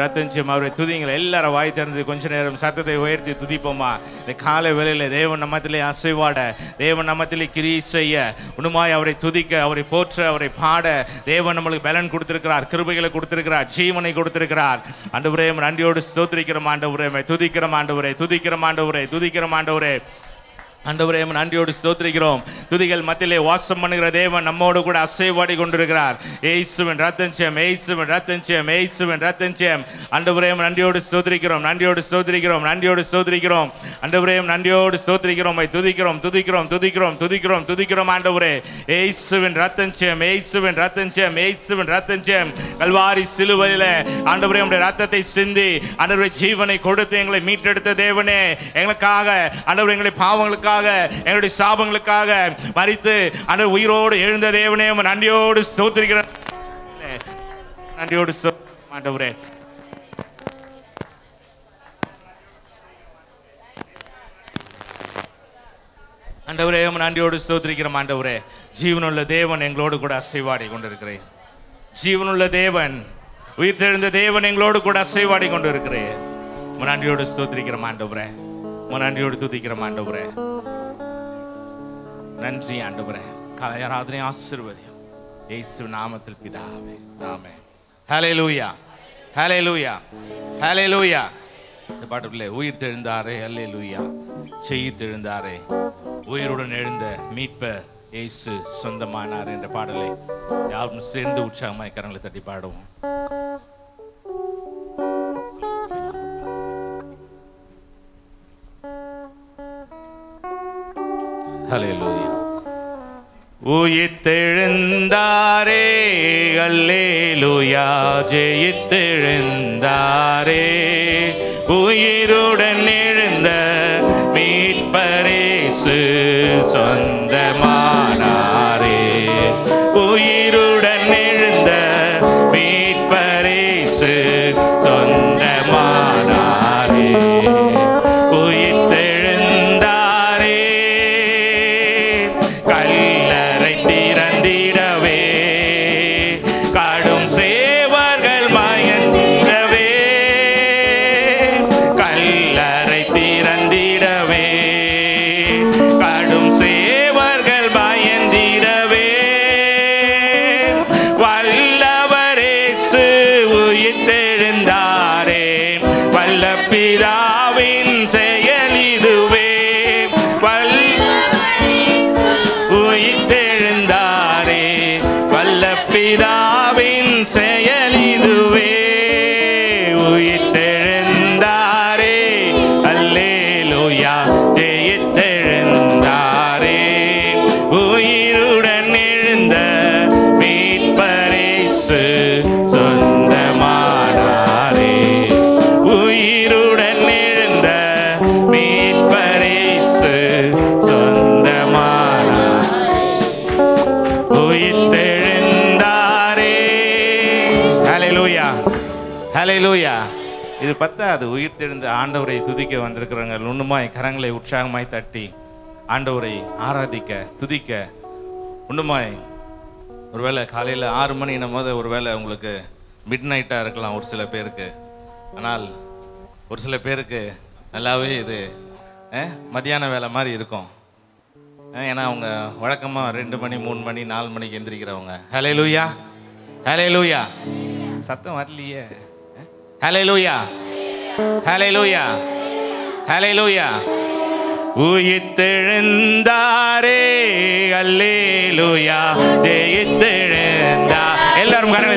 ரத்தஞ்சியம் அவரை துதிங்கள் எல்லாரும் வாய் திறந்து கொஞ்ச நேரம் சத்தத்தை உயர்த்தி துதிப்போமா? இந்த காலை வேலையில் தேவன் நம்மத்திலே அசைவாட தேவன் நம்மத்திலே கிரி செய்ய உண்மாய் அவரை துதிக்க அவரை போற்ற அவரை பாட தேவன் நம்மளுக்கு பலன் கொடுத்திருக்கிறார் கிருபைகளை கொடுத்திருக்கிறார் ஜீவனை கொடுத்திருக்கிறார். ஆண்டு உரையம் நன்றியோடு ஸ்தோத்திரிக்கிறோம் ஆண்டவரே துதிக்கிற துதிக்கிறோம் ஆண்டவரே துதிக்கிறோம் ஆண்டவரே துதிக்கிறோம் ஆண்டவரே. ஆண்டவரே உம்மை நன்றியோடு ஸ்தோத்திரிக்கிறோம். துதிகள் மத்தியிலே வாசம் பண்ணுகிற தேவன் நம்மோடு கூட அசைவாடி கொண்டிருக்கிறார். ஏசுவன் ரத்தஞ்சயம் ஏசுவன் ரத்தஞ்சயம் ஏசுவன் ரத்தஞ்சயம் ஆண்டவரே உம்மை நன்றியோடு ஸ்தோத்திரிக்கிறோம் நன்றியோடு ஸ்தோத்திரிக்கிறோம் நன்றியோடு ஸ்தோத்திரிக்கிறோம். ஆண்டவரே உம்மை நன்றியோடு ஸ்தோத்திரிக்கிறோம் உம்மை துதிக்கிறோம் துதிக்கிறோம் துதிக்கிறோம் துதிக்கிறோம் துதிக்கிறோம் ஆண்டவரே. ஏசுவன் ரத்தஞ்சயம் ஏசுவன் ரத்தஞ்சயம் ஏசுவன் ரத்தஞ்சயம் கல்வாரி சிலுவையில் ஆண்டவரே உம்முடைய ரத்தத்தை சிந்தி ஆண்டவரே ஜீவனை கொடுத்து எங்களை மீட்டெடுத்த தேவனே. எங்களுக்காக ஆண்டவரே எங்களை பாவங்களுக்காக எங்களுடைய சாபங்களுக்காக மறித்து அந்த உயிரோடு எழுந்த தேவனே உம்மை நன்றியோடு சோத்திருக்கிற நன்றியோடு மாட்டவரே ஆண்டவரே. நன்றியோடு ஸ்தோத்திரிக்கிறோம் ஆண்டவரே. ஜீவனுள்ள தேவன் எங்களோடு கூட அசைவாடி கொண்டிருக்கிறேன். ஜீவனுள்ள தேவன் உயிர் தெழுந்த தேவன் எங்களோடு கூட அசைவாடி கொண்டிருக்கிறேன். உம்மை நன்றியோடு ஸ்தோத்திரிக்கிறோம் ஆண்டவரே. நன்றியோடு துதிக்கிறோம் ஆண்டவரே. நன்றி ஆண்டவரே. கலை ஆராதனை ஆசீர்வதியும். இயேசு நாமத்தில் பிதாவே. லூயா ஹே லை லூயா இந்த பாட்டு பிள்ளை உயிர் தெழுந்தாரே லூயா செய் தெழுந்தாரே. உயிருடன் எழுந்த மீட்ப இயேசு சொந்தமானார் என்ற பாடலை யாரும் சேர்ந்து உற்சாகமாய் கரங்களை தட்டி பாடுவோம். ஹalleluya உயிர்த்தெழுந்தாரே அல்லேலூயா ஜெயித்தெழுந்தாரே உயிருடன் எழுந்த மீட்பரேசு சொந்தமா இது பத்தாது தெழுந்து ஆண்டவரை துதிக்க வந்திருக்கிறவங்க நுண்ணுமாய் கரங்களை உற்சாகமாய் தட்டி ஆண்டவரை ஆராதிக்க துதிக்க. ஒன்றுமாய் ஒருவேளை காலையில் ஆறு மணின்னும் போது ஒருவேளை உங்களுக்கு மிட் நைட்டாக இருக்கலாம் ஒரு சில பேருக்கு. ஆனால் ஒரு சில பேருக்கு நல்லாவே இது மதியான வேலை மாதிரி இருக்கும். ஏன்னா அவங்க வழக்கமாக ரெண்டு மணி மூணு மணி நாலு மணிக்கு எந்திரிக்கிறவங்க. ஹலே லூயா ஹலே லூயா சத்தம் வரலையே. ஹலே லூயா ஹலே லூயா ஹலே லூயா உயிர்த்தெழுந்தாரே அல்லேலூயா. ஜெயித்தெழுந்தா. எல்லாரும் கரங்களை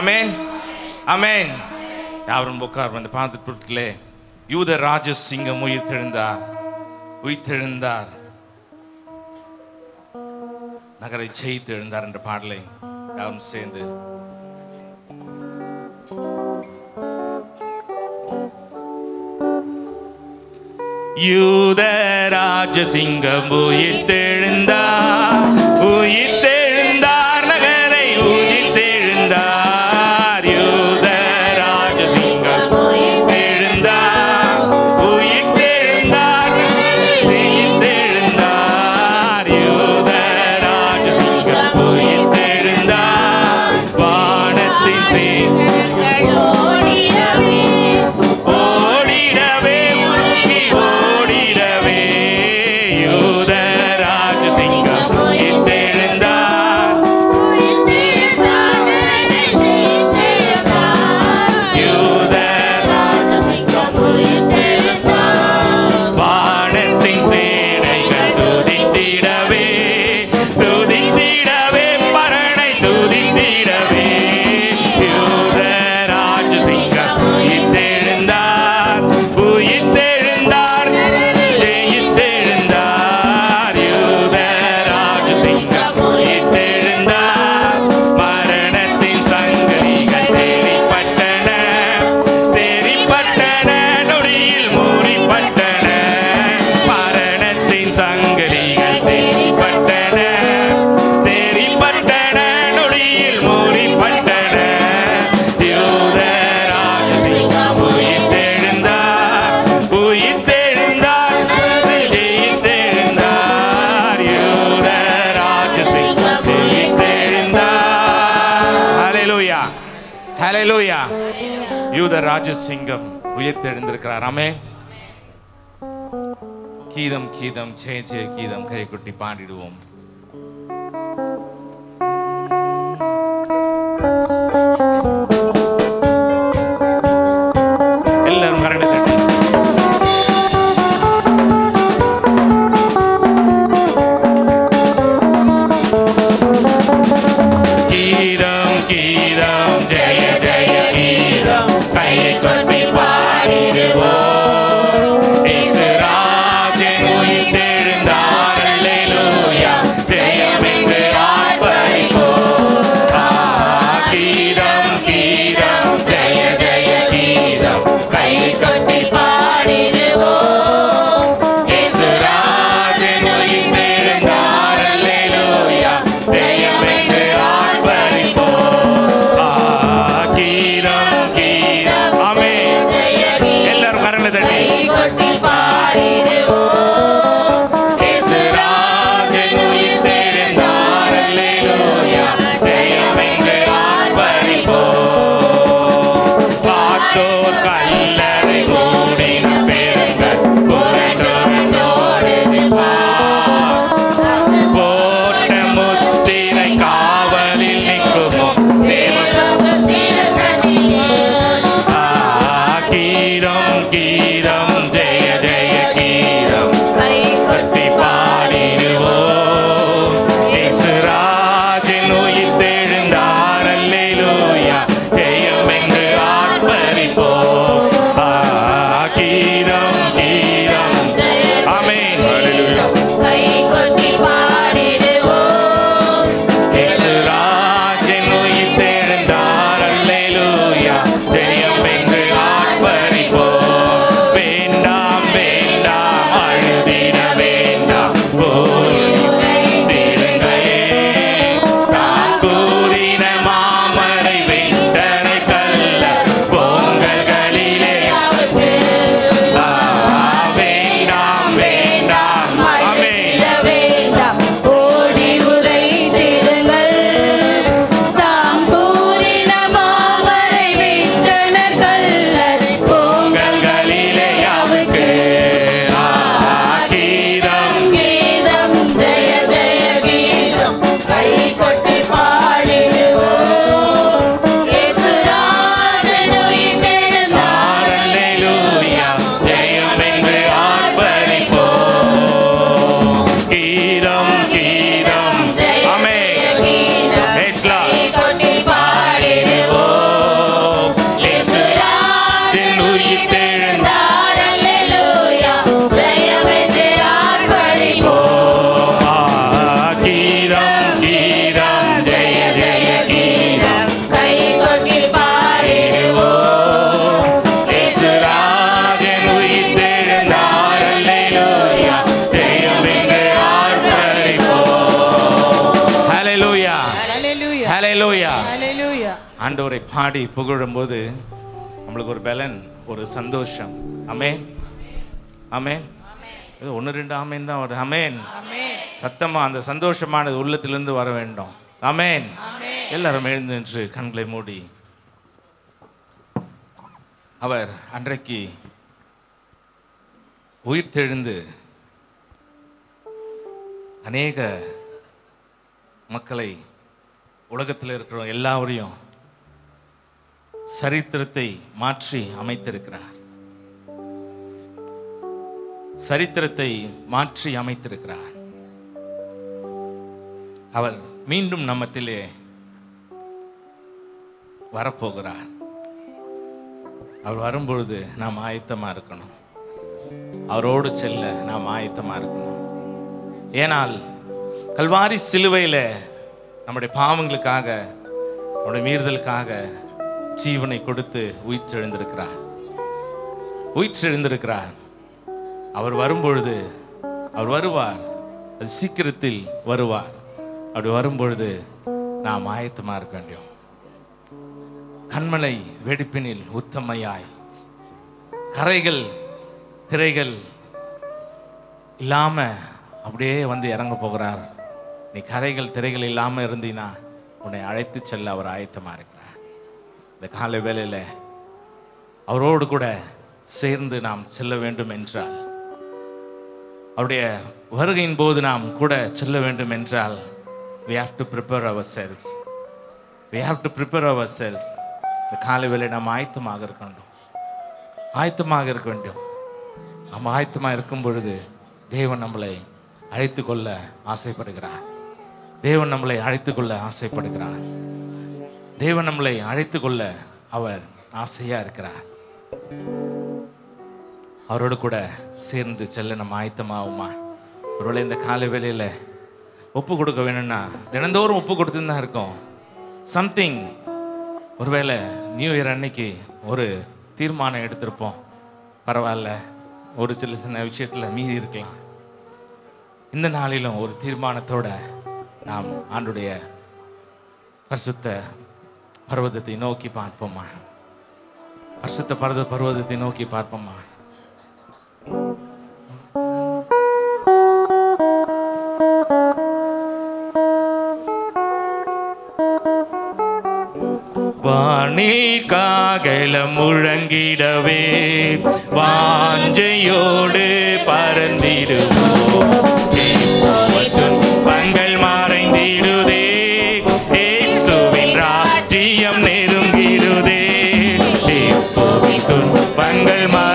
அமேன் அமேன் யாரும் உட்கார் வந்து பார்த்துட்டு யூத ராஜசிங்கம் உயிர்த்தெழுந்தார். உயிர்த்தெழுந்தார். நகரை செய்து எழுந்தார் என்ற பாடலை யாரும் சேர்ந்து. யூத ராஜசிங்கம் உயிர்த்தெழுந்தார். உயிர்த்தெ ராஜசிங்கம் உயர்த்தெழுந்திருக்கிறார். ஆமே கீதம் கீதம் ஜெய ஜெய கீதம் கைக்குட்டி பாண்டிடுவோம் பாடி புகழும்போது நம்மளுக்கு ஒரு பலன் ஒரு சந்தோஷம். அமேன் அமேன் இது ஒன்று ரெண்டு ஆமேன் தான் வருது. அமேன் சத்தமா அந்த சந்தோஷமானது உள்ளத்திலிருந்து வர வேண்டும். அமேன் எல்லாரும் எழுந்து நின்று கண்களை மூடி. அவர் அன்றைக்கு உயிர் தெழுந்து அநேக மக்களை உலகத்தில் இருக்கிற எல்லாவரையும் சரித்திரத்தை மாற்றி அமைத்திருக்கிறார். சரித்திரத்தை மாற்றி அமைத்திருக்கிறார். அவர் மீண்டும் நம்மத்திலே வரப்போகிறார். அவர் வரும்பொழுது நாம் ஆயத்தமா இருக்கணும். அவரோடு செல்ல நாம் ஆயத்தமா இருக்கணும். ஏனால் கல்வாரி சிலுவையில நம்முடைய பாவங்களுக்காக நம்முடைய மீறுதலுக்காக ஜீவனை கொடுத்து உயிர்த்தெழுந்திருக்கிறார். உயிர்த்தெழுந்திருக்கிறார். அவர் வரும்பொழுது அவர் வருவார். அது சீக்கிரத்தில் வருவார். அப்படி வரும்பொழுது நாம் ஆயத்தமா இருக்க வேண்டும் கண்மலை வெடிப்பினில் உத்தமையாய். கரைகள் திரைகள் இல்லாம அப்படியே வந்து இறங்க போகிறார். நீ கரைகள் திரைகள் இல்லாமல் இருந்தீனா உன்னை அழைத்து செல்ல அவர் ஆயத்தமா இருக்கிறார். இந்த காலை வேலையில் அவரோடு கூட சேர்ந்து நாம் செல்ல வேண்டும் என்றால் அவருடைய வருகையின் போது நாம் கூட செல்ல வேண்டும் என்றால் we have to prepare our selves we have to prepare our selves இந்த காலை வேலை நாம் ஆயத்தமாக இருக்க வேண்டும். ஆயத்தமாக இருக்க வேண்டும். நாம் ஆயத்தமாக இருக்கும் பொழுது தேவன் நம்மளை அழைத்து கொள்ள ஆசைப்படுகிறார். தேவன் நம்மளை அழைத்து கொள்ள ஆசைப்படுகிறார். தேவன் நம்மளை அழைத்து கொள்ள அவர் ஆசையா இருக்கிறார். அவரோடு கூட சேர்ந்து செல்ல நம்ம ஆயத்தமாகுமா? ஒருவேளை இந்த காலை வேளையில் ஒப்பு கொடுக்க வேணும்னா தினந்தோறும் ஒப்பு கொடுத்துன்னு தான் இருக்கும். சம்திங் ஒருவேளை நியூ இயர் அன்னைக்கு ஒரு தீர்மானம் எடுத்திருப்போம். பரவாயில்ல ஒரு சில சின்ன விஷயத்தில் மீறி இருக்கலாம். இந்த நாளிலும் ஒரு தீர்மானத்தோட நாம் ஆண்டுடைய பரிசுத்த பர்வதத்தை நோக்கி பார்ப்போமா? பரிசுத்த பர்வத பர்வதத்தை நோக்கி பார்ப்போமா? வானில் காகலம் முழங்கிடவே வாஞ்சையோடு பறந்திடுவோம். இப்போவில் துன்பங்கள்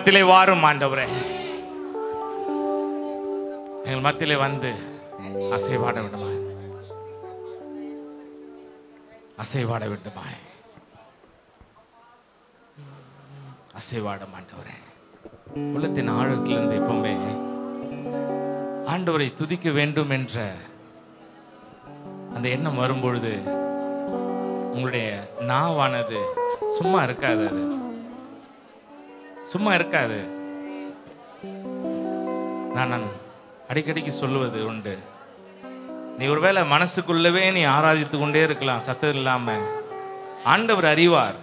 மத்தியிலே வாரும் ஆண்டவரே. எங்கள் மத்தியிலே வந்து அசைவாட விடுமா அசைவாட விடுமா அசைவாட மாண்டவரே உள்ளத்தின் ஆழத்திலிருந்து எப்பவுமே ஆண்டவரை துதிக்க வேண்டும் என்ற அந்த எண்ணம் வரும்பொழுது உங்களுடைய நாவானது சும்மா இருக்காது அது. சும்மா இருக்காது. நான் நான் அடிக்கடிக்கு சொல்லுவது உண்டு. நீ ஒருவேளை மனசுக்குள்ளவே நீ ஆராதித்து கொண்டே இருக்கலாம் சத்தம் இல்லாம. ஆண்டவர் அறிவார்.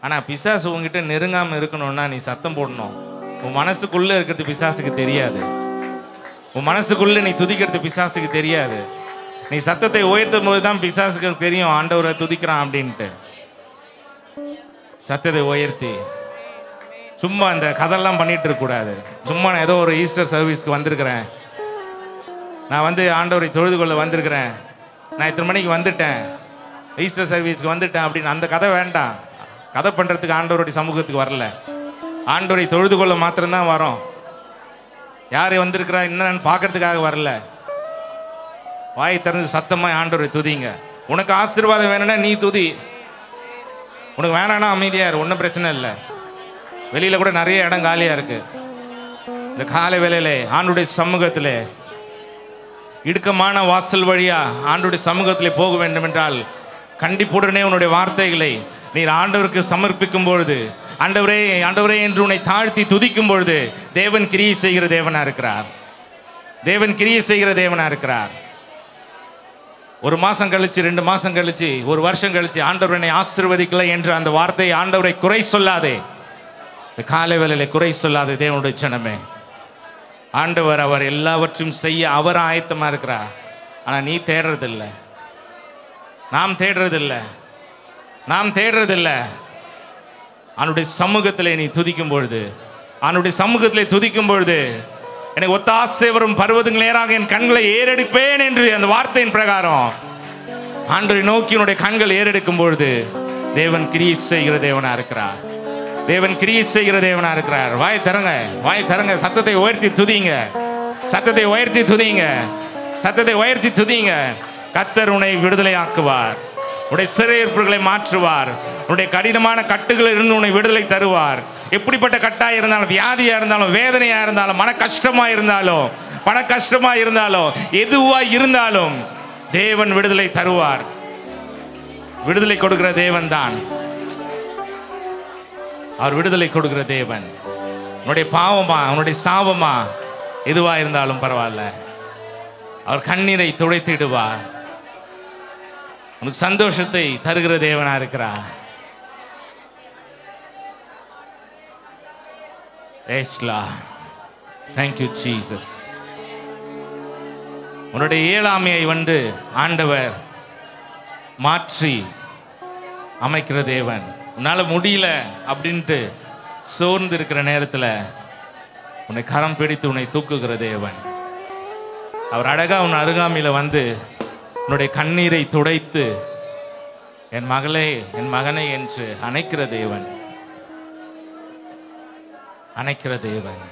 ஆனா பிசாசு உங்ககிட்ட நெருங்காம இருக்கணும்னா நீ சத்தம் போடணும். உன் மனசுக்குள்ள இருக்கிறது பிசாசுக்கு தெரியாது. உன் மனசுக்குள்ள நீ துதிக்கிறது பிசாசுக்கு தெரியாது. நீ சத்தத்தை உயர்த்தும் போது தான் பிசாசுக்கு தெரியும் ஆண்டவரை துதிக்கிறான் அப்படின்ட்டு. சத்தத்தை உயர்த்தி. சும்மா இந்த கதெல்லாம் பண்ணிட்டு இருக்க கூடாது. சும்மா நான் ஏதோ ஒரு ஈஸ்டர் சர்வீஸ்க்கு வந்திருக்கிறேன். நான் வந்து ஆண்டவரை தொழுது கொள்ள வந்திருக்கிறேன். நான் இத்தனை மணிக்கு வந்துட்டேன். ஈஸ்டர் சர்வீஸ்க்கு வந்துட்டேன் அப்படின்னு அந்த கதை வேண்டாம். கதை பண்ணுறதுக்கு ஆண்டவருடைய சமூகத்துக்கு வரல. ஆண்டவரை தொழுது கொள்ள மாத்திரம்தான் வரோம். யார் வந்திருக்கிறா என்னன்னு பார்க்கறதுக்காக வரல. வாய் திறந்து சத்தமாக ஆண்டவரை துதிங்க. உனக்கு ஆசீர்வாதம் வேணும்னா நீ துதி. உனக்கு வேணான்னா அமைதியா இரு. ஒன்றும் பிரச்சனை இல்லை. வெளியில கூட நிறைய இடம் காலியா இருக்கு. இந்த காலை வேலையிலே ஆண்டுடைய சமூகத்திலே இடுக்கமான வாசல் வழியா ஆண்டுடைய சமூகத்திலே போக வேண்டும் என்றால் கண்டிப்புடனே உன்னுடைய வார்த்தைகளை நீர் ஆண்டவருக்கு சமர்ப்பிக்கும் பொழுது ஆண்டவரே ஆண்டவரே என்று உன்னை தாழ்த்தி துதிக்கும் பொழுது தேவன் கிரியை செய்கிற தேவனா இருக்கிறார். தேவன் கிரியை செய்கிற தேவனா இருக்கிறார். ஒரு மாதம் கழிச்சு ரெண்டு மாதம் கழிச்சு ஒரு வருஷம் கழிச்சு ஆண்டவர் என்னை ஆசீர்வதிக்கல என்று அந்த வார்த்தையை ஆண்டவரை குறை சொல்லாதே. இந்த காலை வேலையில் குறை சொல்லாத தேவனுடைய சனமே ஆண்டவர் அவர் எல்லாவற்றையும் செய்ய அவர் ஆயத்தமாக இருக்கிறார். ஆனால் நீ தேடுறதில்லை. நாம் தேடுறதில்ல. நாம் தேடுறதில்லை. அவனுடைய சமூகத்தில் நீ துதிக்கும் பொழுது அவனுடைய சமூகத்தில் துதிக்கும் பொழுது எனக்கு ஒத்தாசை வரும் பருவதுங்கள் நேராக என் கண்களை ஏறெடுப்பேன் என்று அந்த வார்த்தையின் பிரகாரம். ஆண்டரை நோக்கி உன்னுடைய கண்கள் ஏறெடுக்கும் பொழுது தேவன் கிரியை செய்கிற தேவனாக இருக்கிறார். தேவன் கிரியை செய்கிற தேவனா இருக்கிறார். வாய் தரங்க வாய் தரங்க சத்தத்தை உயர்த்தி துதிங்க. சத்தத்தை உயர்த்தி துதிங்க. சத்தத்தை உயர்த்தி துதிங்க. கத்தர் உன்னை விடுதலையாக்குவார். உடைய சிறையிருப்புகளை மாற்றுவார். உன்னுடைய கடினமான கட்டுகளில் இருந்து உன்னை விடுதலை தருவார். எப்படிப்பட்ட கட்டாக இருந்தாலும் வியாதியாக இருந்தாலும் வேதனையாக இருந்தாலும் மன கஷ்டமா இருந்தாலும் பண கஷ்டமா இருந்தாலும் எதுவாக இருந்தாலும் தேவன் விடுதலை தருவார். விடுதலை கொடுக்கிற தேவன் தான் அவர் விடுதலை கொடுக்கிற தேவன். உன்னுடைய பாவமா உன்னுடைய சாபமா எதுவா இருந்தாலும் பரவாயில்ல. அவர் கண்ணீரை துடைத்திடுவார் உனக்கு சந்தோஷத்தை தருகிற தேவனா இருக்கிறா. ஏஸ்லா தேங்க்யூ ஜீசஸ் உன்னுடைய இயலாமையை வந்து ஆண்டவர் மாற்றி அமைக்கிற தேவன். உன்னால் முடியல அப்படின்ட்டு சோர்ந்து இருக்கிற நேரத்தில் உன்னை கரம் பிடித்து உன்னை தூக்குகிற தேவன். அவர் அழகா உன் அருகாமையில் வந்து உன்னுடைய கண்ணீரை துடைத்து என் மகளே என் மகனை என்று அணைக்கிற தேவன். அணைக்கிற தேவன்.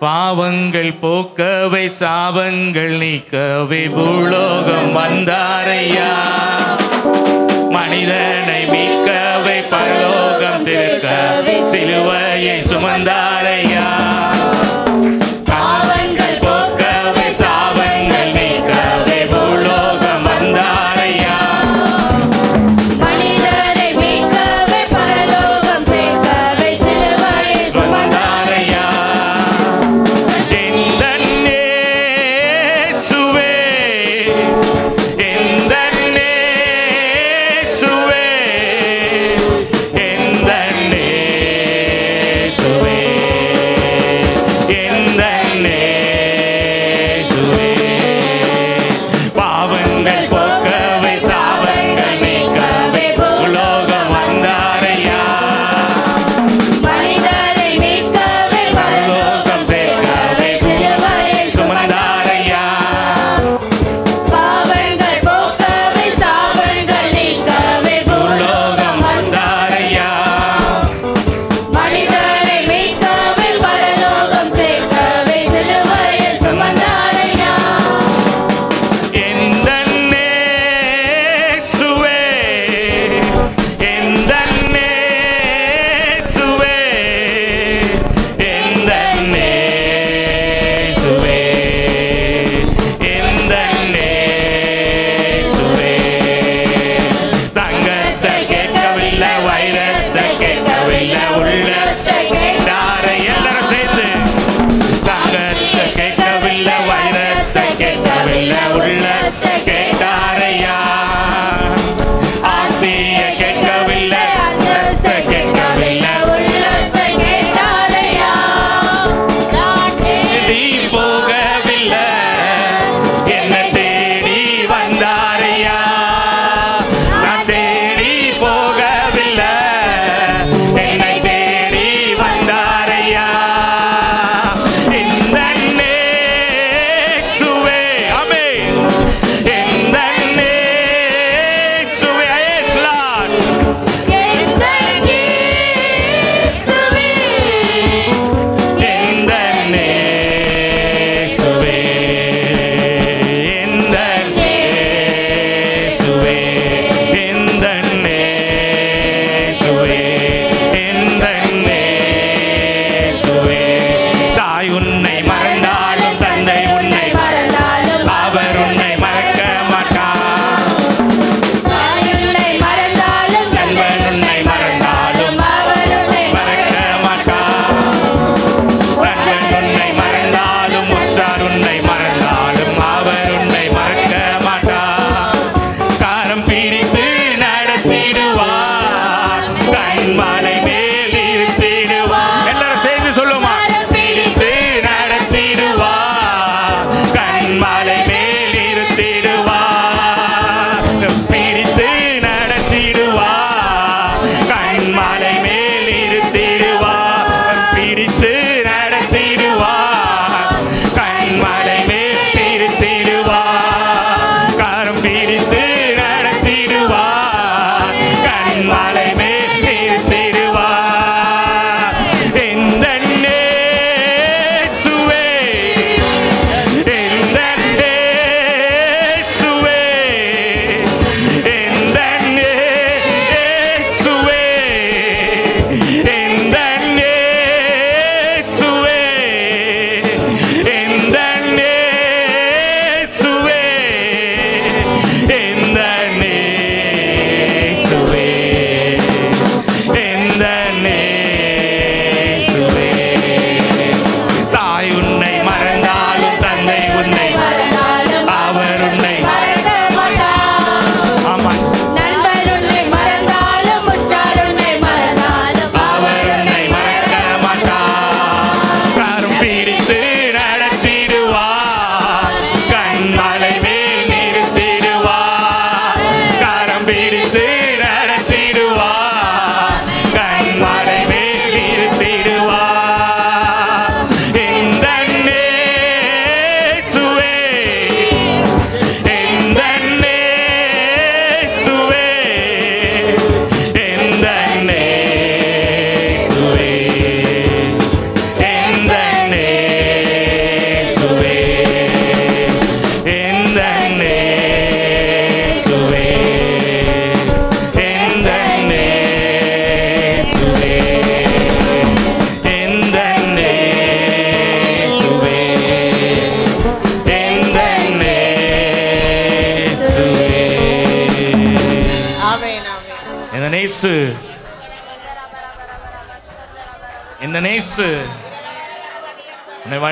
பாவங்கள் போக்கவை சாபங்கள் நீக்கவை பூலோகம் வந்தாரையா?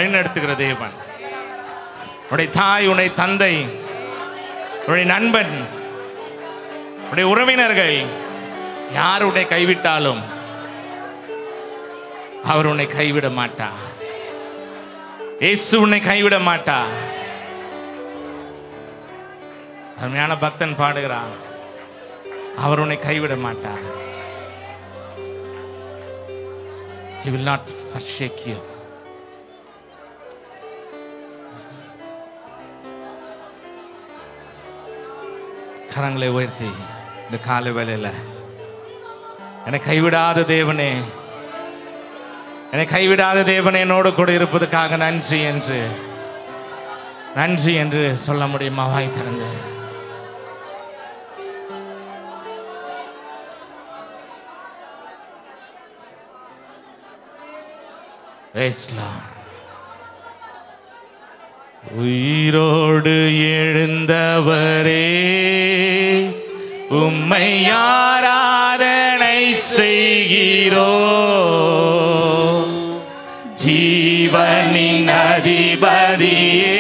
வழிநடத்துகிற தேவன். உன்னுடைய தாய் உன்னை தந்தை உன்னுடைய நண்பன் உன்னுடைய உறவினர்கள் யார் உன்னை கைவிட்டாலும் அவர் உன்னை கைவிட மாட்டா. இயேசு உன்னை கைவிட மாட்டா. அருமையான பக்தன் பாடுகிறான். அவர் உன்னை கைவிட மாட்டார் He will not forsake you. கரங்களை உயர்த்தி இந்த காலை வேலையில் என்னை கைவிடாத தேவனே என்னை கைவிடாத தேவனே என்னோடு கூட இருப்பதற்காக நன்றி என்று நன்றி என்று சொல்ல முடியுமா? வாய் திறந்து. பேசலாம் உயிரோடு எழுந்தவரே உம்மை யாராதனை செய்கிறோ. ஜீவனின் அதிபதியே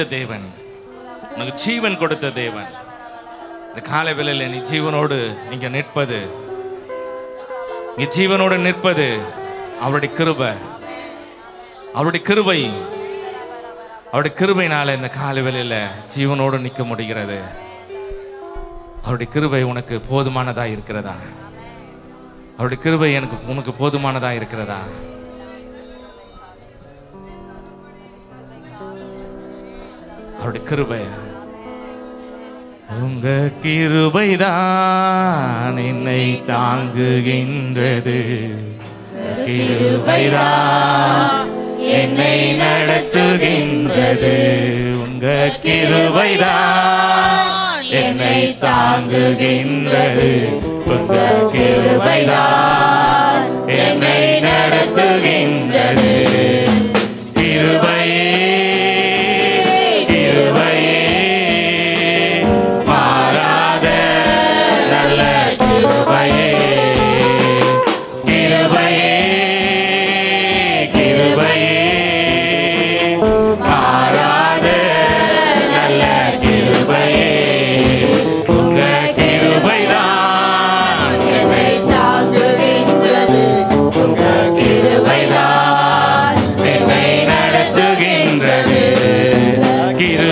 கொடுத்த தேவன். உனக்கு ஜீவன் கொடுத்த தேவன். இந்த காலை வேலையில் நீ ஜீவனோடு நீங்க நிற்பது. நீ ஜீவனோடு நிற்பது அவருடைய கிருபை. அவருடைய கிருபை. அவருடைய கிருபையினால இந்த காலை வேலையில் ஜீவனோடு நிற்க முடிகிறது. அவருடைய கிருபை உனக்கு போதுமானதா இருக்கிறதா? அவருடைய கிருபை எனக்கு உனக்கு போதுமானதா இருக்கிறதா? அவருடைய கிருபை. உங்க கிருபைதான் என்னை தாங்குகின்றது. கிருபைதான் என்னை நடத்துகின்றது. உங்க கிருபைதான் என்னை தாங்குகின்றது. உங்க கிருபைதான் என்னை நடத்துகின்றது.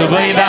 Zubaida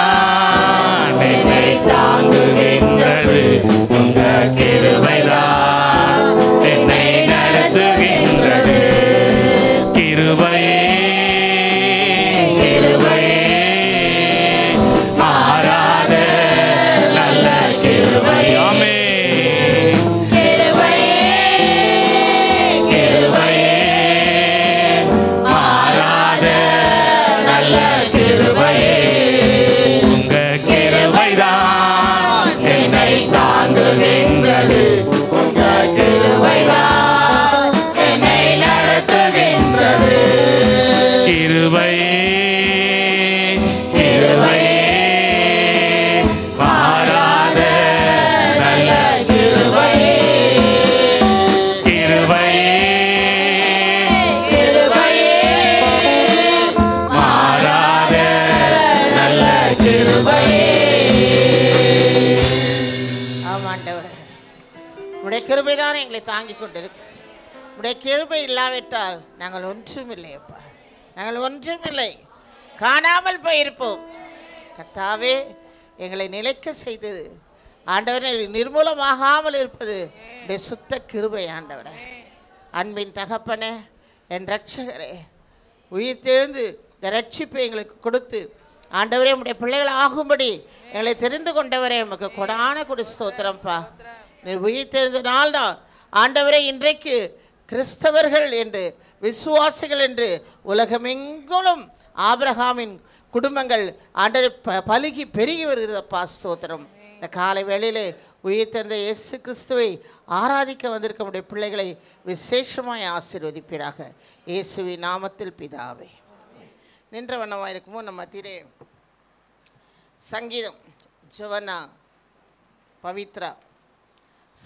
கிருபைதான் எங்களை உடைய கிருபை இல்லாவிட்டால் நாங்கள் ஒன்றுமில்லை அப்பா நாங்கள் ஒன்றுமில்லை. காணாமல் போயிருப்போம். கத்தாவே எங்களை நிலைக்க செய்தது. ஆண்டவரை நிர்மூலமாகாமல் இருப்பது உடைய சுத்த கிருபை ஆண்டவரே. அன்பின் தகப்பனே என் ரட்சகரே உயிர் தெழுந்து இந்த ரட்சிப்பை எங்களுக்கு கொடுத்து ஆண்டவரே உடைய பிள்ளைகள் ஆகும்படி எங்களை தெரிந்து கொண்டவரே உமக்கு கொடான கொடு ஸ்தோத்திரம்ப்பா. நீர் உயிர் தெரிந்த ஆண்டவரே இன்றைக்கு கிறிஸ்தவர்கள் என்று விசுவாசிகள் என்று உலகமெங்கிலும் ஆபிரகாமின் குடும்பங்கள் ஆண்டரை ப பலுகி பெருகி வருகிறதப்பா ஸ்தோத்திரம். இந்த காலை வேளையிலே உயிர்த்திருந்த இயேசு கிறிஸ்துவை ஆராதிக்க வந்திருக்க முடிய பிள்ளைகளை விசேஷமாய் ஆசீர்வதிப்பீராக. இயேசுவி நாமத்தில் பிதாவே. நின்ற வண்ணமாக இருக்குமோ நம்ம மத்தியிலே சங்கீதம் ஜவனா பவித்ரா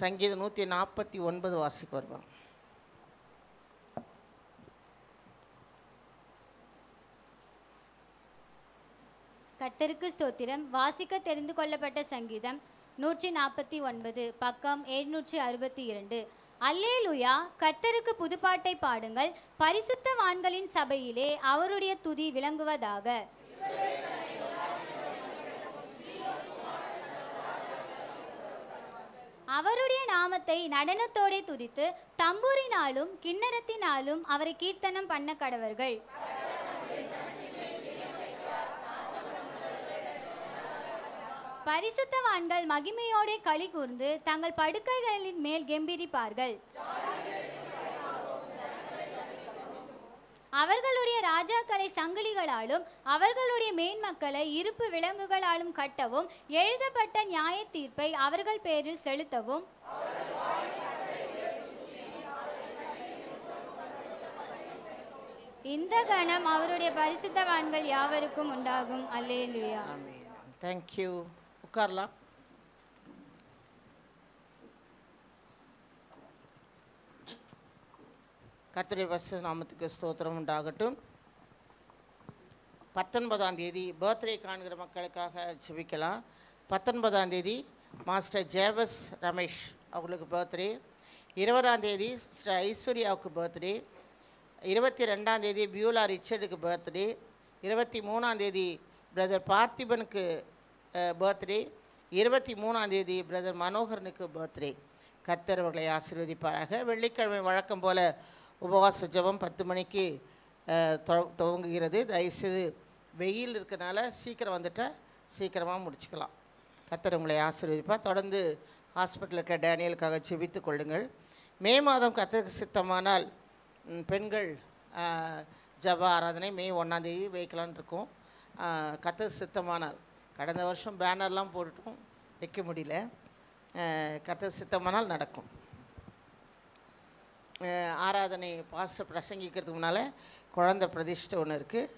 சங்கீதம் நூற்றி நாற்பத்தி ஒன்பது வாசிக்கு வருவாங்க கர்த்தருக்கு ஸ்தோத்திரம். வாசிக்க தெரிந்து கொள்ளப்பட்ட சங்கீதம் நூற்றி நாற்பத்தி ஒன்பது பக்கம் எழுநூற்றி அறுபத்தி இரண்டு. அல்லேலுயா கத்தருக்கு புதுப்பாட்டை பாடுங்கள். பரிசுத்தவான்களின் சபையிலே அவருடைய துதி விளங்குவதாக. அவருடைய நாமத்தை நடனத்தோடே துதித்து தம்பூரினாலும் கிண்ணறத்தினாலும் அவரை கீர்த்தனம் பண்ண கடவர்கள். பரிசுத்தவான்கள் மகிமையோடே களி கூர்ந்து தங்கள் படுக்கைகளின் மேல் கெம்பிரிப்பார்கள். அவர்களுடைய ராஜாக்களை சங்கிலிகளாலும் அவர்களுடைய மேன்மக்களை இருப்பு விலங்குகளாலும் கட்டவும் எழுதப்பட்ட நியாய தீர்ப்பை அவர்கள் பேரில் செலுத்தவும். இந்த கணம் அவருடைய பரிசுத்தவான்கள் யாவருக்கும் உண்டாகும். அல்லேலுயா. தேங்க்யூ உட்கார்லாம். கர்த்தருடைய வச நாமத்துக்கு ஸ்தோத்திரம் உண்டாகட்டும். பத்தொன்பதாம் தேதி பர்த்டே காண்கிற மக்களுக்காக ஜெபிக்கலாம். பத்தொன்பதாம் தேதி மாஸ்டர் ஜேவஸ் ரமேஷ் அவங்களுக்கு பர்த்டே. இருபதாம் தேதி சிஸ்டர் ஐஸ்வர்யாவுக்கு பர்த்டே. இருபத்தி ரெண்டாம் தேதி பியூலா ரிச்சர்டுக்கு பர்த்டே. இருபத்தி மூணாம் தேதி பிரதர் பார்த்திபனுக்கு பர்த்டே. இருபத்தி மூணாம் தேதி பிரதர் மனோகரனுக்கு பர்த்டே. கர்த்தர் அவர்களை ஆசீர்வதிப்பாராக. வெள்ளிக்கிழமை வழக்கம் போல் உபவாச ஜபம் பத்து மணிக்கு துவங்குகிறது. தயவுசெய்து வெயில் இருக்கனால சீக்கிரம் வந்துட்டால் சீக்கிரமாக முடிச்சுக்கலாம். கத்தர் உங்களை ஆசீர்வதிப்பார். தொடர்ந்து ஹாஸ்பிட்டலில் இருக்க டேனியலுக்காக செபித்து கொள்ளுங்கள். மே மாதம் கத்தருக்கு சித்தமானால் பெண்கள் ஜப ஆராதனை மே ஒன்றாந்தேதி வைக்கலான் இருக்கும். ஆ, சித்தமானால். கடந்த வருஷம் பேனர்லாம் போட்டுட்டும் வைக்க முடியல. ஆ, சித்தமானால் நடக்கும். ஆராதனை பாஸ்டர் பிரசங்கிக்கிறதுக்கு முன்னால் குழந்தை பிரதிஷ்டை ஒன்று இருக்குது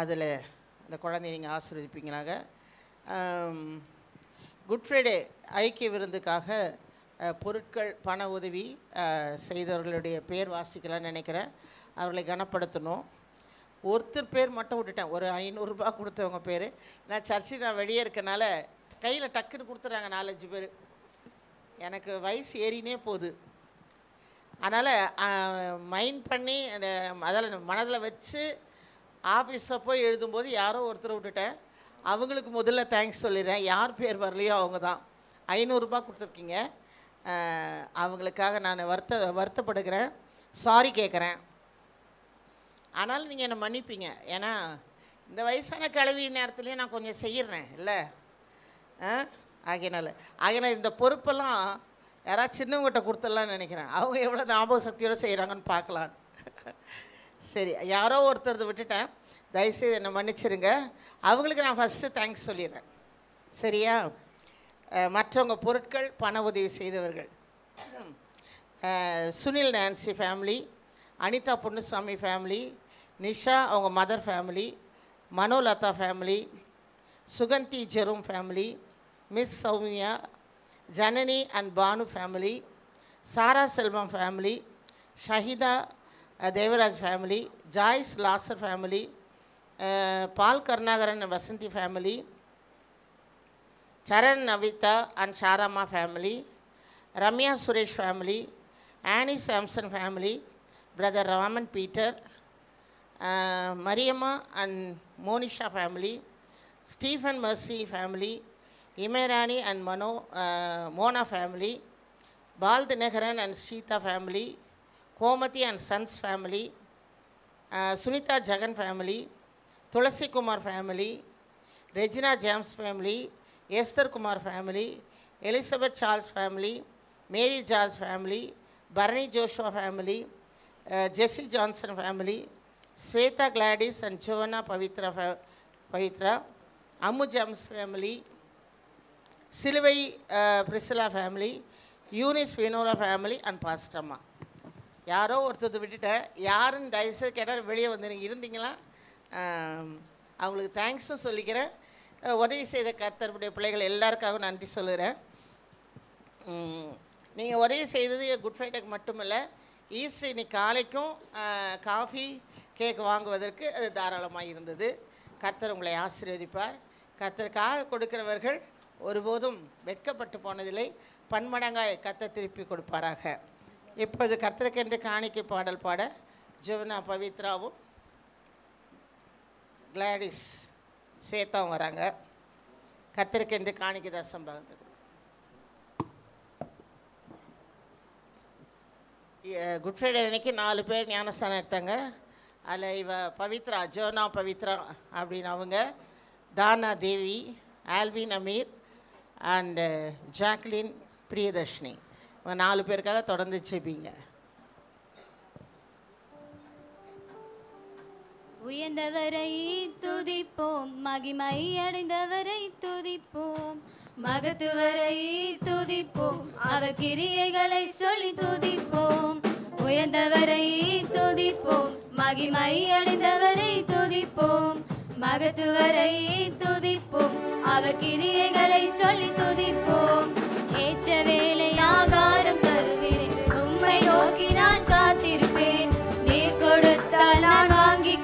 அதில் அந்த குழந்தைய நீங்கள் ஆசீர்வதிப்பீங்களாக குட் ஃப்ரைடே ஐக்கிய விருந்துக்காக பொருட்கள் பண உதவி செய்தவர்களுடைய பேர் வாசிக்கலாம்னு நினைக்கிறேன். அவர்களை கனப்படுத்தணும். ஒருத்தர் பேர் மட்டும் விட்டுட்டேன். ஒரு ஐநூறுரூபா கொடுத்தவங்க பேர். நான் சர்ச்சு நான் வெளியே இருக்கனால கையில் டக்குன்னு கொடுத்துட்றாங்க நாலஞ்சு பேர். எனக்கு வயசு ஏறினே போகுது. அதனால் மைண்ட் பண்ணி அதில் மனதில் வச்சு ஆஃபீஸில் போய் எழுதும்போது யாரோ ஒருத்தர் விட்டுட்டேன். அவங்களுக்கு முதல்ல தேங்க்ஸ் சொல்லிடுறேன். யார் பேர் வரலையோ அவங்க தான். ஐநூறுரூபா கொடுத்துருக்கீங்க. அவங்களுக்காக நான் வருத்த வருத்தப்படுகிறேன். சாரி கேட்குறேன். ஆனாலும் நீங்கள் என்னை மன்னிப்பீங்க. ஏன்னா இந்த வயசான கிழவி நேரத்துலேயும் நான் கொஞ்சம் செய்கிறேன் இல்லை? ஆ ஆகையினால ஆகையினால இந்த பொறுப்பெல்லாம் யாராவது சின்னவங்ககிட்ட கொடுத்துடலான்னு நினைக்கிறேன். அவங்க எவ்வளோ ஞாபக சக்தியோடு செய்கிறாங்கன்னு பார்க்கலாம். சரி யாரோ ஒருத்தரது விட்டுட்டேன். தயவுசெய்து என்னை மன்னிச்சிருங்க. அவங்களுக்கு நான் ஃபஸ்ட்டு தேங்க்ஸ் சொல்லிடுறேன். சரியா? மற்றவங்க பொருட்கள் பண உதவி செய்தவர்கள். Sunil Nancy family Anitha Ponnusamy family Nisha அவங்க mother family Manolatha family Suganthi Jerome family miss Soumya Janani and Banu family, Sara Selvam family, Shahida uh, Devaraj family, Joyce Lasser family, uh, Paul Karnagaran and Vasanti family, Charan Navita and Sharama family, Ramya Suresh family, Annie Sampson family, brother Raman Peter, uh, Mariama and Monisha family, Stephen Mercy family, Imerani and Mano, uh, Mona family, Bal Dinakaran and Sheeta family, Komati and Sons family, uh, Sunita Jagan family, Tulasi Kumar family, Regina James family, Esther Kumar family, Elizabeth Charles family, Mary George family, Barney Joshua family, uh, Jesse Johnson family, Sweta Gladys and Giovanna Pavitra, Pavitra, Ammu James family, Siluvai Priscilla family Eunice Vinora family and and யாரோ ஒருத்தர் விட்டுட்டேன் யாருன்னு தயவுசெய்து கேட்டால் வெளியே வந்து நீங்கள் இருந்தீங்களா? அவங்களுக்கு தேங்க்ஸும் சொல்லிக்கிறேன். உதவி செய்த கர்த்தருடைய பிள்ளைகள் எல்லாருக்காகவும் நன்றி சொல்லுகிறேன் நீங்கள் உதவி செய்தது குட் ஃப்ரைடேக்கு மட்டுமில்லை ஈஸ்டர் இன்னைக்கு காலைக்கும் காஃபி கேக் வாங்குவதற்கு அது தாராளமாக இருந்தது. கர்த்தர் உங்களை ஆசீர்வதிப்பார். கர்த்தருக்காக கொடுக்கிறவர்கள் ஒருபோதும் வெட்கப்பட்டு போனதில்லை. பன்மடங்காய் கத்த திருப்பி கொடுப்பாராக. இப்பொழுது கர்த்தருக்கென்று காணிக்கை பாடல் பாட ஜுவனா பவித்ராவும் கிளாடிஸ் சேத்தாவும் வராங்க. கர்த்தருக்கென்று காணிக்கை தாசம் பகத்தர் குட் ஃப்ரைடே அன்னைக்கு நாலு பேர் ஞானஸ்தானம் எடுத்தாங்க. அதில் இவ பவித்ரா ஜோனா பவித்ரா அப்படின்னு அவங்க. தானா Devi Alvin Ameer and Jacqueline Priyadharshini இவங்க நாலு பேருக்காக தொடர்ந்து செபிங்க உயர்ந்தவரை துதிப்போம் மகிமை அடைந்தவரை துதிப்போம் மகத்துவரை துதிப்போம் அவர் கிரியைகளை சொல்லி துதிப்போம். உயர்ந்தவரை துதிப்போம் மகிமை அடைந்தவரை துதிப்போம். மகத்துவரை துதிப்போம். அவர் கிரியைகளை சொல்லி துதிப்போம். ஏற்ற வேலை ஆகாரம் தருவேன். உம்மை நோக்கி நான் காத்திருப்பேன். நீர் கொடுத்தால் நான் வாங்கிக்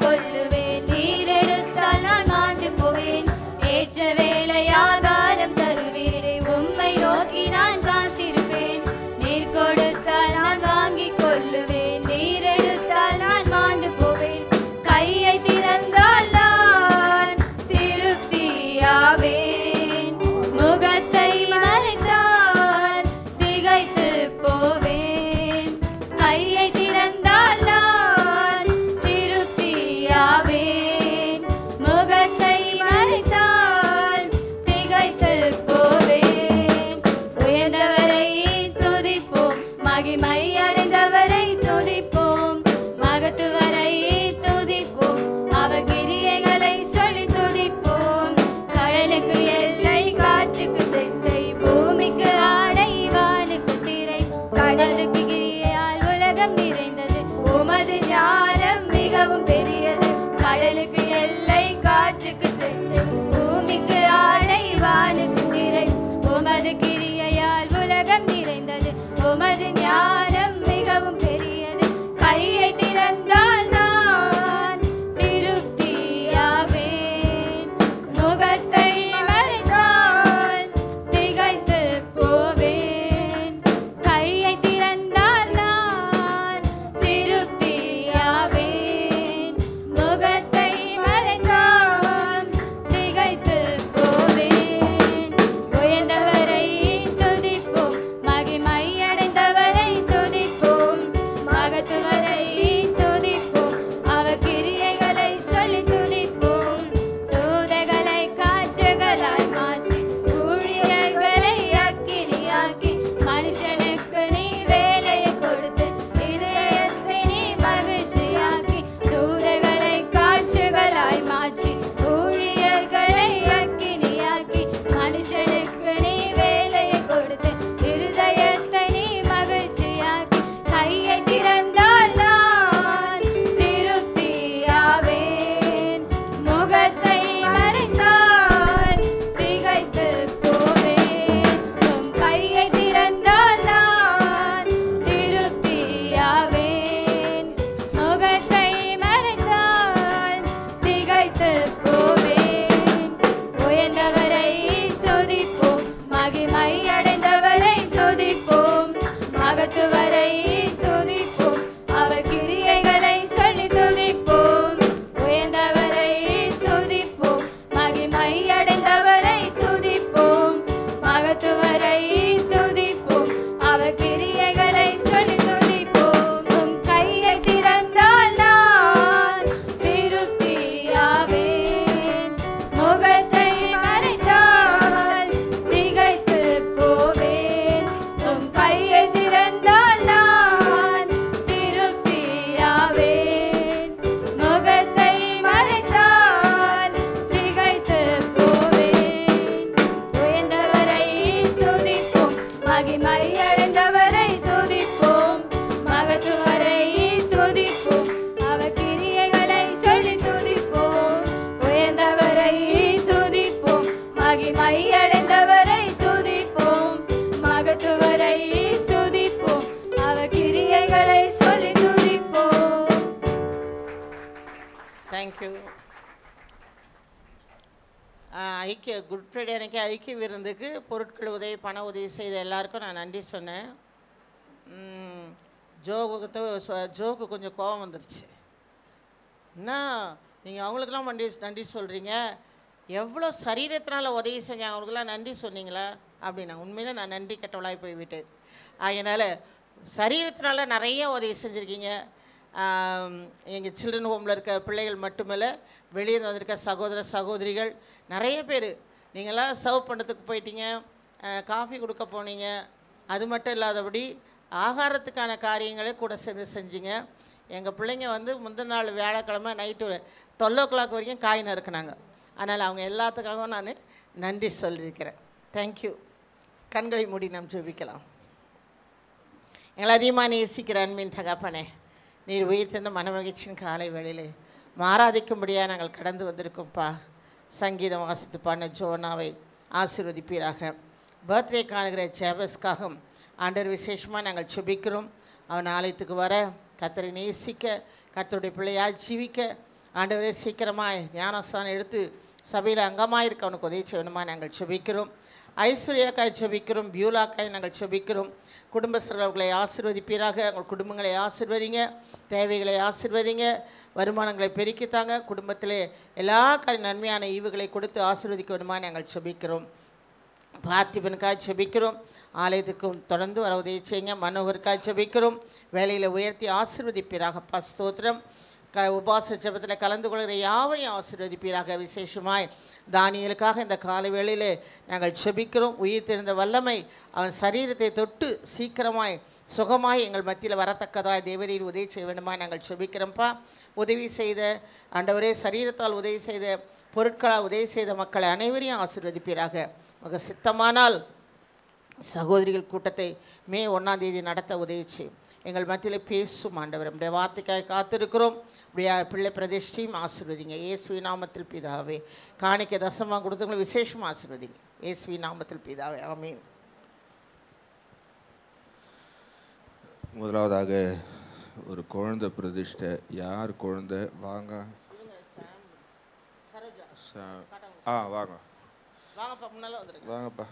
தேங்க்யூ ஐக்கிய குட் ஃப்ரைடே அன்றைக்கி ஐக்கிய விருந்துக்கு பொருட்கள் உதவி பண உதவி செய்த எல்லாருக்கும் நான் நன்றி சொன்னேன். ஜோகுக்கு ஜோக்கு கொஞ்சம் கோபம் வந்துருச்சு. என்ன நீங்கள் அவங்களுக்கெல்லாம் நன்றி நன்றி சொல்கிறீங்க எவ்வளோ சரீரத்தினால் உதவி செஞ்சாங்க அவங்களுக்கெல்லாம் நன்றி சொன்னீங்களா? அப்படின்னா உண்மையில நான் நன்றி கெட்டவளாய் போய்விட்டேன். அதனால் சரீரத்தினால நிறைய உதவி செஞ்சுருக்கீங்க. எங்கள் சில்ட்ரன் ஹோமில் இருக்க பிள்ளைகள் மட்டுமல்ல வெளியே வந்திருக்க சகோதர சகோதரிகள் நிறைய பேர். நீங்களாம் சர்வ் பண்ணுறதுக்கு போயிட்டீங்க காஃபி கொடுக்க போனீங்க. அது மட்டும் இல்லாதபடி ஆகாரத்துக்கான காரியங்களே கூட சேர்ந்து செஞ்சீங்க. எங்கள் பிள்ளைங்க வந்து முந்தின நாள் வியாழக்கிழமை நைட்டு டுவெல் ஓ கிளாக் வரைக்கும் காய் நறுக்குனாங்க. அதனால் அவங்க எல்லாத்துக்காகவும் நான் நன்றி சொல்லியிருக்கிறேன். தேங்க்யூ கண்களை மூடி நாம் ஜெபிக்கலாம். எங்களை அதிகமாக நேசிக்கிற அன்பின் தகப்பனே நீர் உயிர் தந்த மனமகிழ்ச்சியின் காலை வேளையிலே மாறாதிக்கும்படியாக நாங்கள் கடந்து வந்திருக்கோம்ப்பா. சங்கீதம் வாசித்து பாடின ஜோனாவை ஆசீர்வதிப்பீராக. பர்த்டே காணுகிற ஜேபஸ்க்காகவும் ஆண்டர் விசேஷமாக நாங்கள் சுபிக்கிறோம் அவன் ஆலயத்துக்கு வர கத்தரை நேசிக்க கத்தருடைய பிள்ளையாக ஜீவிக்க ஆண்டவரே சீக்கிரமாக ஞானஸ்தானம் எடுத்து சபையில் அங்கமாக இருக்க அவனுக்கு உதவி செய்யணுமா நாங்கள் சுபிக்கிறோம் ஐஸ்வர்யாக்காய் சுபிக்கிறோம் பியூலாக்காய் நாங்கள் சுபிக்கிறோம் குடும்பஸ்தர்களை ஆசிர்வதிப்பீராக. உங்கள் குடும்பங்களை ஆசிர்வதிங்க. தேவைகளை ஆசிர்வதிங்க. வருமானங்களை பெருக்கித்தாங்க குடும்பத்திலே எல்லா காரிய நன்மையான ஈவுகளை கொடுத்து ஆசிர்வதிக்க வருமானம் நாங்கள் செபிக்கிறோம். பார்த்திபனுக்காக செபிக்கிறோம். ஆலயத்துக்கும் தொடர்ந்து வர உதவி செய்யுங்க. மனோகருக்காக செபிக்கிறோம். வேலையில் உயர்த்தி ஆசிர்வதிப்பீராக பஸ்தோத்திரம் க உபாச ஜபத்தில் கலந்து கொள்கிற யாவரையும் ஆசீர்வதிப்பீராக விசேஷமாய். தானியலுக்காக இந்த காலை வேளையிலே நாங்கள் செபிக்கிறோம் உயிர் தெரிந்த வல்லமை அவன் சரீரத்தை தொட்டு சீக்கிரமாய் சுகமாய் எங்கள் மத்தியில் வரத்தக்கதாய் தேவரீர் உதவி செய்ய வேண்டுமா நாங்கள் செபிக்கிறோம்ப்பா உதவி செய்த ஆண்டவரே சரீரத்தால் உதவி செய்த பொருட்களால் உதவி செய்த மக்களை அனைவரையும் ஆசீர்வதிப்பீராக. உங்கள் சித்தமானால் சகோதரிகள் கூட்டத்தை மே ஒன்றாம் தேதி நடத்த உதவி செய்யும் எங்கள் மத்தியில் பேசும் ஆண்டவர். நம்முடைய வார்த்தைக்காய் காத்திருக்கிறோம். அப்படியே பிள்ளை பிரதிஷ்டையும் ஆசீர்வதிங்க. இயேசுவி நாமத்தில் பிதாவே காணிக்க தசமாக கொடுத்தவங்களை விசேஷமாக ஆசீர்வதிங்க. இயேசுவி நாமத்தில் பிதாவே ஆமீன். முதலாவதாக ஒரு குழந்தை பிரதிஷ்டை. யார் குழந்தை? வாங்க. ஆ வாங்க. வாங்கப்பா முன்னால் வந்துருங்க. வாங்கப்பா.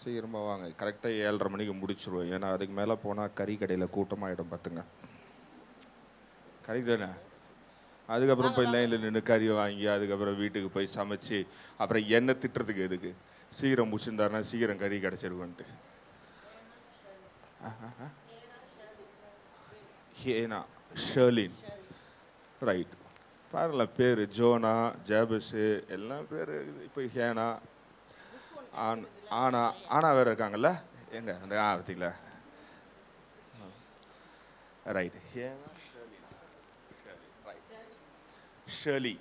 சீக்கிரமாக வாங்க. கரெக்டாக ஏழரை மணிக்கு முடிச்சிருவோம். ஏன்னா அதுக்கு மேலே போனால் கறி கடையில் கூட்டமாகிடும் பார்த்துங்க. கறி தானே? அதுக்கப்புறம் போய் லைனில் நின்று கறி வாங்கி அதுக்கப்புறம் வீட்டுக்கு போய் சமைச்சு அப்புறம் எண்ணெய் திட்டுறதுக்கு எதுக்கு? சீக்கிரம் முடிச்சிருந்தாருன்னா சீக்கிரம் கறி கிடச்சிருக்குன்ட்டு. ஹேனா ஷர்லின். ரைட். பாருங்களேன் பேர் ஜோனா ஜேபஸு எல்லாம் பேர் இப்போ ஹேனா ஆன் ஆனா ஆனா வேற இருக்காங்கல்ல? எங்க? அந்த ஆ பார்த்தீங்களா ரைட். ஹேனா ஷர்லி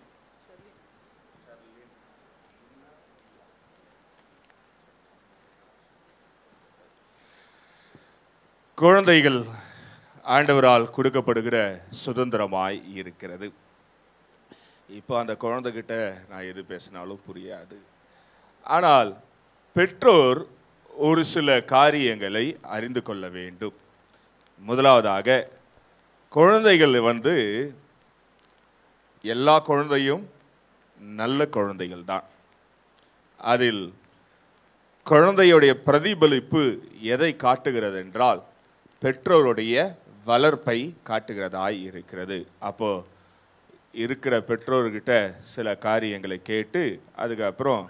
குழந்தைகள் ஆண்டவரால் கொடுக்கப்படுகிற சுதந்திரமாய் இருக்கிறது. இப்போ அந்த குழந்தைகிட்ட நான் எது பேசினாலும் புரியாது. ஆனால் பெற்றோர் ஒரு சில காரியங்களை அறிந்து கொள்ள வேண்டும். முதலாவதாக குழந்தைகள் வந்து எல்லா குழந்தையும் நல்ல குழந்தைகள் தான். அதில் குழந்தையுடைய பிரதிபலிப்பு எதை காட்டுகிறது என்றால் பெற்றோருடைய வளர்ப்பை காட்டுகிறதாய் இருக்கிறது. அப்போ இருக்கிற பெற்றோர்கிட்ட சில காரியங்களை கேட்டு அதுக்கப்புறம்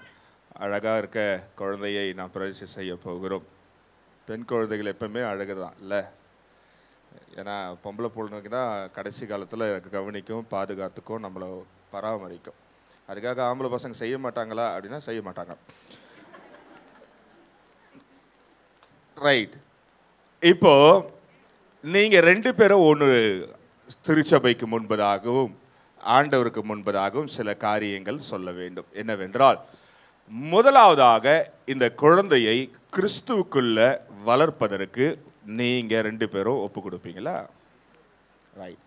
அழகாக இருக்க குழந்தையை நாம் பிரதிஷ்டை செய்ய போகிறோம். பெண் குழந்தைகள் எப்பவுமே அழகு தான் இல்லை? ஏன்னா பொம்பளை பொண்ணுக்கு தான் கடைசி காலத்தில் கவனிக்கும் பாதுகாத்துக்கும் நம்மளை பராமரிக்கும். அதுக்காக ஆம்பளை பசங்க செய்ய மாட்டாங்களா அப்படின்னா செய்ய மாட்டாங்க. ரைட் இப்போ நீங்க ரெண்டு பேரும் ஒன்று திருச்சபைக்கு முன்பதாகவும் ஆண்டவருக்கு முன்பதாகவும் சில காரியங்கள் சொல்ல வேண்டும். என்னவென்றால் முதலாவதாக இந்த குழந்தையை கிறிஸ்துவுக்குள்ள வளர்ப்பதற்கு நீங்கள் ரெண்டு பேரும் ஒப்பு கொடுப்பீங்களா? ரைட்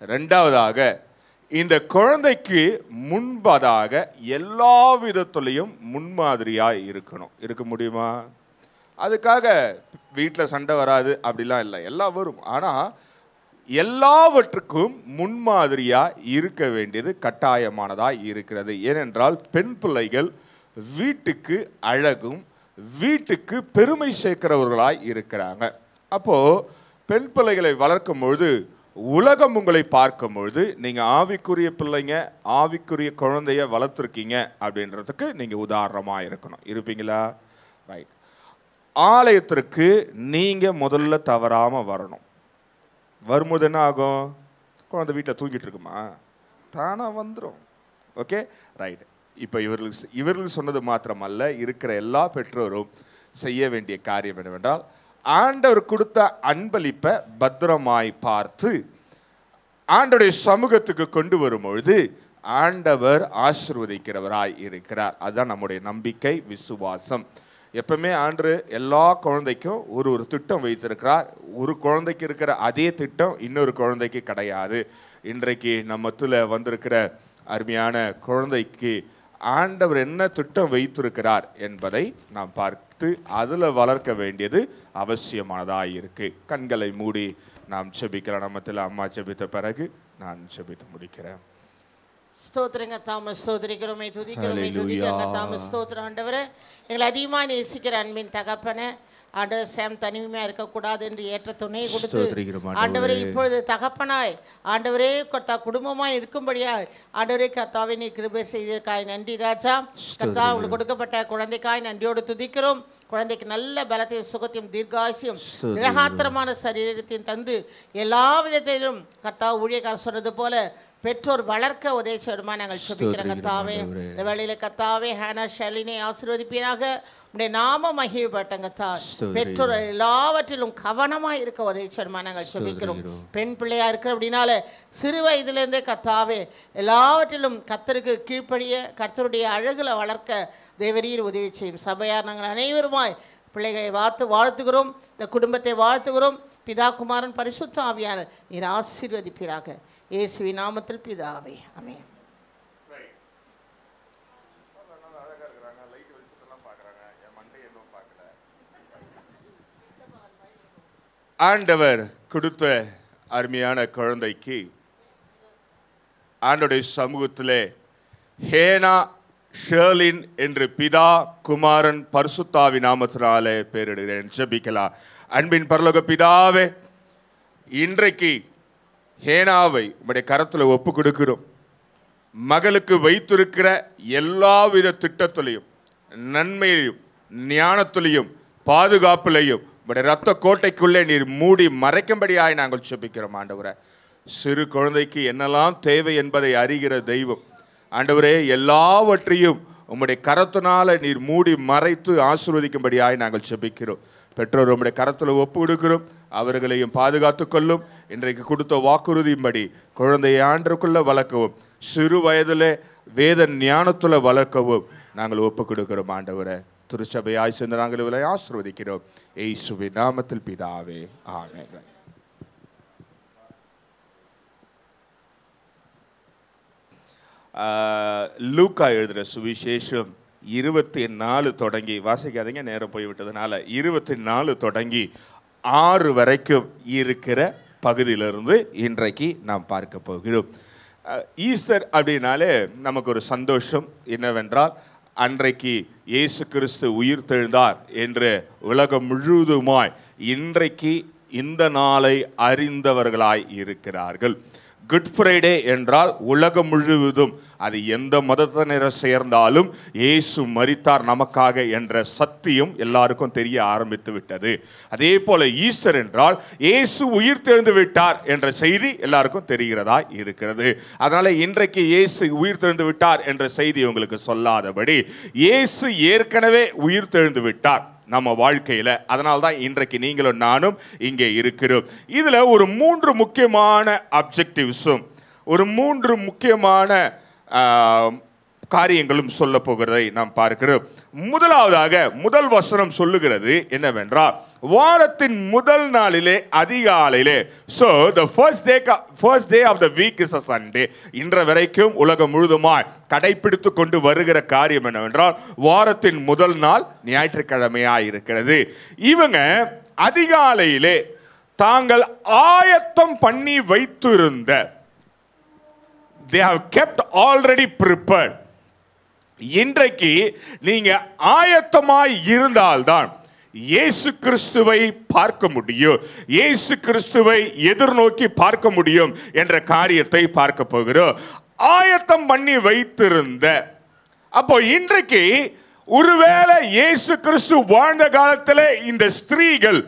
ரெண்டாவதாக இந்த குழந்தைக்கு முன்பதாக எல்லா விதத்துலேயும் முன்மாதிரியாக இருக்கணும். இருக்க முடியுமா? அதுக்காக வீட்டில் சண்டை வராது அப்படிலாம் இல்லை. எல்லாம் வரும். ஆனால் எல்லாவற்றுக்கும் முன்மாதிரியாக இருக்க வேண்டியது கட்டாயமானதாக இருக்கிறது. ஏனென்றால் பெண் பிள்ளைகள் வீட்டுக்கு அழகும் வீட்டுக்கு பெருமை சேர்க்கிறவர்களாய் இருக்கிறாங்க. அப்போது பெண் பிள்ளைகளை வளர்க்கும் பொழுது உலகம் உங்களை பார்க்கும் பொழுது நீங்கள் ஆவிக்குரிய பிள்ளைங்க ஆவிக்குரிய குழந்தைய வளர்த்துருக்கீங்க அப்படின்றதுக்கு நீங்கள் உதாரணமாக இருக்கணும். இருப்பீங்களா? ரைட் ஆலயத்திற்கு நீங்கள் முதல்ல தவறாமல் வரணும். வரும்போது என்ன ஆகும்? குழந்தை வீட்டில் தூங்கிட்டு இருக்குமா? தானாக வந்துடும் ஓகே ரைட் இப்போ இவர்கள் இவர்கள் சொன்னது மாத்திரமல்ல இருக்கிற எல்லா பெற்றோரும் செய்ய வேண்டிய காரியம் என்னவென்றால் ஆண்டவர் கொடுத்த அன்பளிப்பை பத்திரமாய் பார்த்து ஆண்டவருடைய சமூகத்துக்கு கொண்டு வரும் பொழுது ஆண்டவர் ஆசிர்வதிக்கிறவராய் இருக்கிறார். அதுதான் நம்முடைய நம்பிக்கை விசுவாசம். எப்பவுமே ஆண்டு எல்லா குழந்தைக்கும் ஒரு ஒரு திட்டம் வைத்திருக்கிறார். ஒரு குழந்தைக்கு இருக்கிற அதே திட்டம் இன்னொரு குழந்தைக்கு கிடையாது. இன்றைக்கு நம்மத்துல வந்திருக்கிற அருமையான குழந்தைக்கு ஆண்டவர் என்ன திட்டம் வைத்திருக்கிறார் என்பதை நாம் பார்த்து அதில் வளர்க்க வேண்டியது அவசியமானதாக இருக்கு கண்களை மூடி நாம் செபிக்கலாம் நம்மத்தில் அம்மா செபித்த பிறகு நான் செபித்து முடிக்கிறேன். ஸ்தோத்திரங்க தாம ஸ்தோத்திரிக்கிறோமே துதிக்கிறோமே துதிக்கிறங்க தாம ஸ்தோத்திரம் ஆண்டவரே. எங்களை அதிகமாக நேசிக்கிற அன்பின் தகப்பனே ஆண்டவர் சேம் தனிமையாக இருக்கக்கூடாது என்று ஏற்ற துணையை கொடுத்து ஆண்டவரே. இப்பொழுது தகப்பனாய் ஆண்டவரே கர்த்தா குடும்பமாய் இருக்கும்படியாய் ஆண்டவரே கர்த்தாவை நீ கிருபை செய்திருக்காய் நன்றி ராஜா. கர்த்தா உங்களுக்கு கொடுக்கப்பட்ட குழந்தைக்காய் நன்றியோடு துதிக்கிறோம். குழந்தைக்கு நல்ல பலத்தையும் சுகத்தையும் தீர்காசியும் நிரகாத்திரமான சரீரத்தையும் தந்து எல்லா விதத்திலும் கர்த்தா ஊழியக்காரர் சொன்னது போல பெற்றோர் வளர்க்க உதவி செய்யுமா நாங்கள் சுபிக்கிறோம். கத்தாவே இந்த வேளையில கத்தாவே ஹேனா ஷலினை ஆசீர்வதிப்பீராக. உடைய நாம மகிழ்பட்டங்க கத்தா பெற்றோர் எல்லாவற்றிலும் கவனமாக இருக்க உதவி செய்யுமா நாங்கள் சுபிக்கிறோம். பெண் பிள்ளையா இருக்கிற அப்படின்னால சிறு வயதிலிருந்தே கத்தாவே எல்லாவற்றிலும் கத்தருக்கு கீழ்ப்படிய கர்த்தருடைய அழகுல வளர்க்க தேவரீர் உதவி செய்யும் சபையார் நாங்கள் அனைவருமாய் பிள்ளைகளை வாழ்த்து வாழ்த்துகிறோம் இந்த குடும்பத்தை வாழ்த்துகிறோம். பிதா குமாரன் பரிசுத்த ஆவியான நீர் ஆசீர்வதிப்பீராக. இயேசுவி நாமத்தில் பிதாவே அமே ஆண்டவர் கொடுத்த அருமையான குழந்தைக்கு ஆண்டோடைய சமூகத்திலே ஹேனா ஷேர்லின் என்று பிதா குமாரன் பர்சுத்தாவி நாமத்தினாலே பேரிடுகிறேன். ஜெபிக்கலாம். அன்பின் பரலோக பிதாவே இன்றைக்கு ஹேனாவை உடைய கரத்தில் ஒப்பு கொடுக்கிறோம். மகளுக்கு வைத்திருக்கிற எல்லாவித திட்டத்திலையும் நன்மையிலையும் ஞானத்திலையும் பாதுகாப்பிலையும் உடைய ரத்த கோட்டைக்குள்ளே நீர் மூடி மறைக்கும்படியாய் நாங்கள் செபிக்கிறோம் ஆண்டவரை. சிறு குழந்தைக்கு என்னெல்லாம் தேவை என்பதை அறிகிற தெய்வம் ஆண்டவரே எல்லாவற்றையும் உம்முடைய கரத்தினால நீர் மூடி மறைத்து ஆசீர்வதிக்கும்படியாய் நாங்கள் செபிக்கிறோம் பெற்றோர் உம்முடைய கரத்தில் ஒப்பு கொடுக்கிறோம் அவர்களையும் பாதுகாத்து கொள்ளும். இன்றைக்கு கொடுத்த வாக்குறுதியின்படி குழந்தையை ஆண்டுக்குள்ள வளர்க்கவும் சிறு வயதில் வேத ஞானத்தில் வளர்க்கவும் நாங்கள் ஒப்பு கொடுக்கிறோம் ஆண்டவரை திருச்சபையாய் சேர்ந்து நாங்கள் இவரை ஆசீர்வதிக்கிறோம். ஏசுவின் நாமத்தில் பிதாவே ஆமென். லூக்கா எழுதுகிற சுவிசேஷம் இருபத்தி நாலு தொடங்கி வாசிக்காதீங்க நேரம் போய்விட்டதுனால இருபத்தி நாலு தொடங்கி ஆறு வரைக்கும் இருக்கிற பகுதியிலிருந்து இன்றைக்கு நாம் பார்க்க போகிறோம். ஈஸ்டர் அப்படின்னாலே நமக்கு ஒரு சந்தோஷம் என்னவென்றால் அன்றைக்கு இயேசு கிறிஸ்து உயிர் தெழுந்தார் என்று உலகம் முழுவதுமாய் இன்றைக்கு இந்த நாளை அறிந்தவர்களாய் இருக்கிறார்கள். குட் ஃப்ரைடே என்றால் உலகம் முழுவதும். அது எந்த மதத்தினரை சேர்ந்தாலும் இயேசு மறித்தார் நமக்காக என்ற சத்தியம் எல்லாருக்கும் தெரிய ஆரம்பித்து விட்டது. அதே போல ஈஸ்டர் என்றால் இயேசு உயிர் தெழுந்து விட்டார் என்ற செய்தி எல்லாருக்கும் தெரிகிறதா இருக்கிறது. அதனால இன்றைக்கு இயேசு உயிர் தெழுந்து விட்டார் என்ற செய்தி உங்களுக்கு சொல்லாதபடி இயேசு ஏற்கனவே உயிர் தெழுந்து விட்டார். நம்ம வாழ்க்கையில். அதனால தான் இன்றைக்கு நீங்களும் நானும் இங்கே இருக்கிறோம். இதில் ஒரு மூன்று முக்கியமான அப்ஜெக்டிவ்ஸும் ஒரு மூன்று முக்கியமான காரியங்களும் சொல்ல போகிறதை நாம் பார்க்கிறோம். முதலாவதாக முதல் வசனம் சொல்லுகிறது என்னவென்றால் வாரத்தின் முதல் நாளிலே அதிகாலையிலே. So the first day first day of the week is a Sunday இன்ற வரைக்கும் உலகம் முழுதுமாய் கடைபிடித்து கொண்டு வருகிற காரியம் என்னவென்றால் வாரத்தின் முதல் நாள் ஞாயிற்றுக்கிழமையாக இருக்கிறது. இவங்க அதிகாலையிலே தாங்கள் ஆயத்தம் பண்ணி வைத்திருந்த they have kept already prepared இன்றைக்கு நீங்க ஆயத்தமாய் இருந்தால்தான் இயேசு கிறிஸ்துவை பார்க்க முடியும். இயேசு கிறிஸ்துவை எதிர்நோக்கி பார்க்க முடியும் என்ற காரியத்தை பார்க்க போகிறோம். ஆயத்தம் பண்ணி வைத்திருந்த அப்போ இன்றைக்கு ஒருவேளை இயேசு கிறிஸ்து வாழ்ந்த காலத்தில் இந்த ஸ்திரீகள்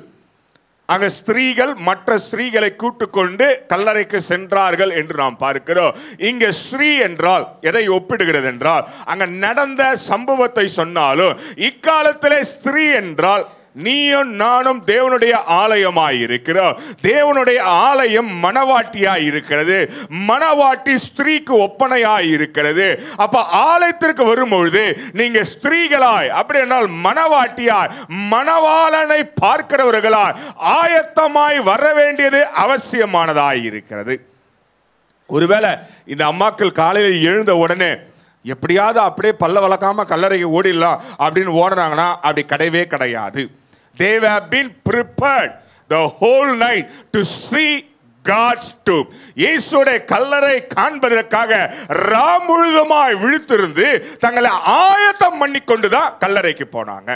அங்க ஸ்திரீகள் மற்ற ஸ்திரீகளை கூட்டுக்கொண்டு கல்லறைக்கு சென்றார்கள் என்று நாம் பார்க்கிறோம். இங்க ஸ்ரீ என்றால் எதை ஒப்பிடுகிறது என்றால் அங்க நடந்த சம்பவத்தை சொன்னாலும் இக்காலத்திலே ஸ்திரீ என்றால் நீயும் நானும் தேவனுடைய ஆலயமாய் இருக்கிறோம் தேவனுடைய ஆலயம் மனவாட்டியாய் இருக்கிறது மனவாட்டி ஸ்திரீக்கு ஒப்பனையாய் இருக்கிறது அப்ப ஆலயத்திற்கு வரும்பொழுது நீங்க ஸ்திரீகளாய் அப்படி என்றால் மனவாட்டியாய் மணவாளனை பார்க்கிறவர்களாய் ஆயத்தமாய் வர வேண்டியது அவசியமானதாய் இருக்கிறது ஒருவேளை இந்த அம்மாக்கள் காலையில் எழுந்த உடனே எப்படியாவது அப்படியே பல்ல வளர்க்காம கல்லறைக்கு ஓடிடலாம் அப்படின்னு ஓடுறாங்கன்னா அப்படி கிடையவே கிடையாது. They have been prepared the whole night to see God's tomb. இயேசுடைய கல்லறை காண்பதற்காக ரா முழுதுமாய் விழித்திருந்து தங்களை ஆயத்தம் பண்ணி கொண்டுதான் கல்லறைக்கு போனாங்க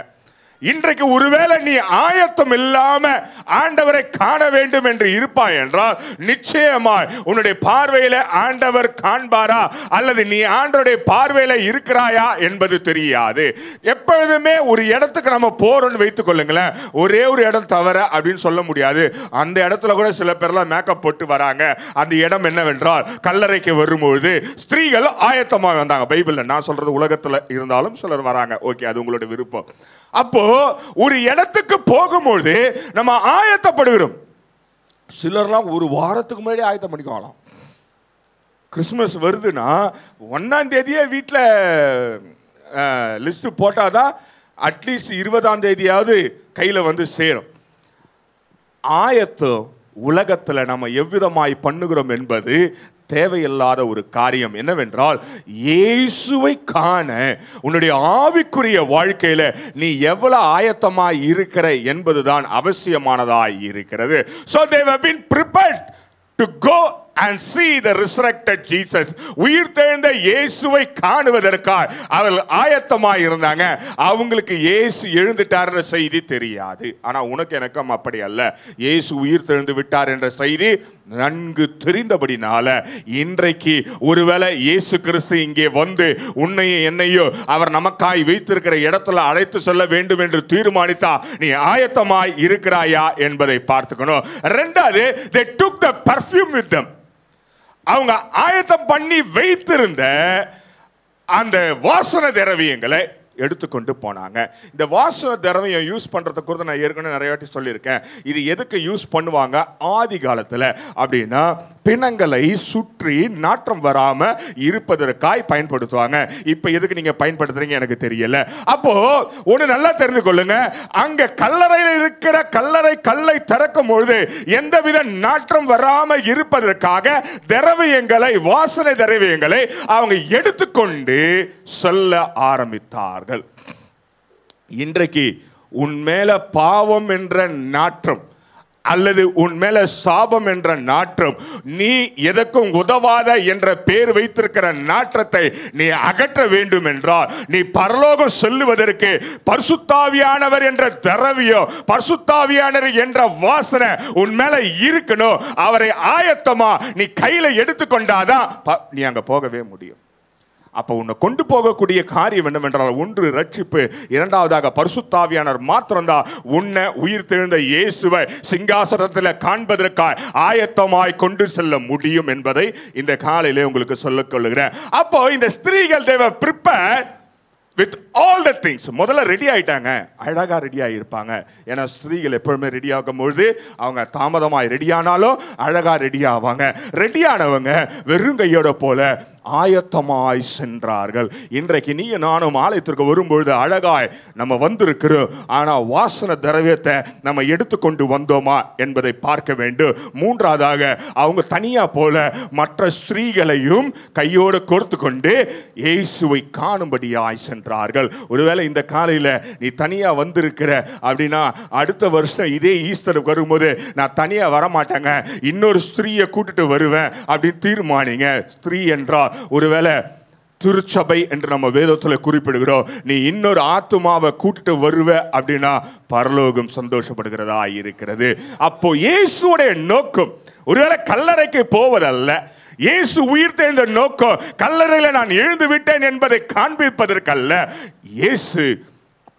இன்றைக்கு ஒருவேளை நீ ஆயத்தம் இல்லாம ஆண்டவரை காண வேண்டும் என்று இருப்பாய் என்றால் நிச்சயமாய் உன்னுடைய பார்வையில ஆண்டவர் காண்பாரா? அல்லது நீ ஆண்டவருடைய பார்வையில இருக்கிறாயா என்பது தெரியாது. எப்பொழுதுமே ஒரு இடத்துக்கு நம்ம போறோம்னு வைத்துக் கொள்ளுங்களேன். ஒரே ஒரு இடம் தவிர அப்படின்னு சொல்ல முடியாது. அந்த இடத்துல கூட சில பேர்லாம் மேக்கப் போட்டு வராங்க. அந்த இடம் என்னவென்றால் கல்லறைக்கு வரும்பொழுது ஸ்திரீகள் ஆயத்தமாக வந்தாங்க. பைபிள்ல நான் சொல்றது உலகத்துல இருந்தாலும் சிலர் வராங்க. ஓகே அது உங்களுடைய விருப்பம். அப்போ ஒரு இடத்துக்கு போகும்பொழுது நம்ம ஆயத்தப்படுகிறோம். சிலர்லாம் ஒரு வாரத்துக்கு முன்னாடி ஆயத்தம் பண்ணிக்குவாங்களாம். கிறிஸ்மஸ் வருதுன்னா ஒன்னாம் தேதியே வீட்டில் லிஸ்ட்டு போட்டால் தான் அட்லீஸ்ட் இருபதாம் தேதியாவது கையில் வந்து சேரும். ஆயத்தம் உலகத்தில் நம்ம எவ்விதமாய் பண்ணுகிறோம் என்பது தேவையில்லாத ஒரு காரியம் என்னவென்றால் இயேசுவை காண உன்னுடைய ஆவிக்குரிய வாழ்க்கையில் நீ எவ்வளவு ஆயத்தமாக இருக்கிற என்பதுதான் அவசியமானதாக இருக்கிறது. So they have been prepared to go and see the resurrected உயிர் தெழுந்த இயேசுவை காணுவதற்காக அவர்கள் ஆயத்தமாக இருந்தாங்க. அவங்களுக்கு இயேசு எழுந்துட்டார்ன்ற செய்தி தெரியாது. ஆனால் உனக்கு எனக்கும் அப்படி அல்ல. இயேசு உயிர் தெழுந்து விட்டார் என்ற செய்தி நன்கு தெரிந்தபடினால இன்றைக்கு ஒருவேளை இயேசு கிறிஸ்து இங்கே வந்து உன்னையும் என்னையோ அவர் நமக்காய் வைத்திருக்கிற இடத்துல அழைத்து சொல்ல வேண்டும் என்று தீர்மானித்தா நீ ஆயத்தமாய் இருக்கிறாயா என்பதை பார்த்துக்கணும். ரெண்டாவது they took the perfume with them அவங்க ஆயத்தம் பண்ணி வைத்திருந்த அந்த வாசன திரவியங்களை எடுத்துக்கொண்டு போனாங்க. இந்த வாசன திரவியம் யூஸ் பண்ணுறதை குறித்து நான் ஏற்கனவே நிறைய வாட்டி சொல்லியிருக்கேன். இது எதுக்கு யூஸ் பண்ணுவாங்க? ஆதி காலத்தில். அப்படின்னா பிணங்களை சுற்றி நாற்றம் வராமல் இருப்பதற்காய் பயன்படுத்துவாங்க. இப்போ எதுக்கு நீங்கள் பயன்படுத்துறீங்க எனக்கு தெரியல. அப்போது ஒன்று நல்லா தெரிந்து கொள்ளுங்க. அங்கே கல்லறையில் இருக்கிற கல்லறை கல்லை திறக்கும் பொழுது எந்தவித நாற்றம் வராமல் இருப்பதற்காக திரவியங்களை வாசனை திரவியங்களை அவங்க எடுத்துக்கொண்டு செல்ல ஆரம்பித்தார்கள் இன்றைக்கு உன் மேல பாவம் என்ற நாற்றம் அல்லது உன் மேல சாபம் என்ற நாற்றம் நீ எதற்கும் உதவாத என்ற பேர் வைத்திருக்கிற நாற்றத்தை நீ அகற்ற வேண்டும் என்றால் நீ பரலோகம் செல்லுவதற்கு பர்சுத்தாவியானவர் என்ற திரவியம் பர்சுத்தாவியானவர் என்ற வாசனை உன் மேல இருக்கணும். அவரை ஆயத்தமா நீ கையில எடுத்துக்கொண்டாதான் நீ அங்க போகவே முடியும். அப்போ உன்னை கொண்டு போகக்கூடிய காரியம் என்னவென்றால் ஒன்று ரட்சிப்பு இரண்டாவதாக பரிசுத்தாவியானர் மாத்திரம்தான். உன்னை உயிர் தெழுந்த இயேசுவை சிங்காசனத்தில் காண்பதற்காய் ஆயத்தமாய் கொண்டு செல்ல முடியும் என்பதை இந்த காலையிலே உங்களுக்கு சொல்லிக் கொள்ளுகிறேன் அப்போ இந்த ஸ்திரீகள் தேவை prepare with all the things முதல்ல ரெடி ஆயிட்டாங்க. அழகாக ரெடி ஆகியிருப்பாங்க ஏன்னா ஸ்திரீகள் எப்பவுமே ரெடி ஆகும்பொழுது அவங்க தாமதமாய் ரெடி ஆனாலும் அழகாக ரெடி ஆவாங்க. ரெடி ஆனவங்க வெறும் கையோட போல ஆயத்தமாய் சென்றார்கள். இன்றைக்கு நீ நானும் ஆலயத்திற்கு வரும்பொழுது அழகாய் நம்ம வந்திருக்கிறோம். ஆனால் வாசன திரவியத்தை நம்ம எடுத்துக்கொண்டு வந்தோமா என்பதை பார்க்க வேண்டும். மூன்றாவதாக அவங்க தனியா போல மற்ற ஸ்திரீகளையும் கையோடு கோர்த்து கொண்டு இயேசுவை காணும்படியாய் சென்றார்கள். ஒருவேளை இந்த காலையில் நீ தனியா வந்திருக்கிற அப்படின்னா அடுத்த வருஷம் இதே ஈஸ்டருக்கு வரும்போது நான் தனியா வரமாட்டேங்க. இன்னொரு ஸ்திரீயை கூட்டிட்டு வருவேன் அப்படின்னு தீர்மானிங்க. ஸ்திரீ என்றால் ஒருவேளை திருச்சபை என்று நம்ம வேதத்தில் குறிப்பிடுகிறோம். நீ இன்னொரு ஆத்துமாவை கூட்டிட்டு வருவ அப்படின்னா பரலோகம் சந்தோஷப்படுகிறதா இருக்கிறது. அப்போ இயேசுடைய நோக்கம் ஒருவேளை கல்லறைக்கு போவதல்ல இயேசு உயிர் தேர்ந்த நோக்கம் கல்லறையில நான் எழுந்து விட்டேன் என்பதை காண்பிப்பதற்கல்ல. இயேசு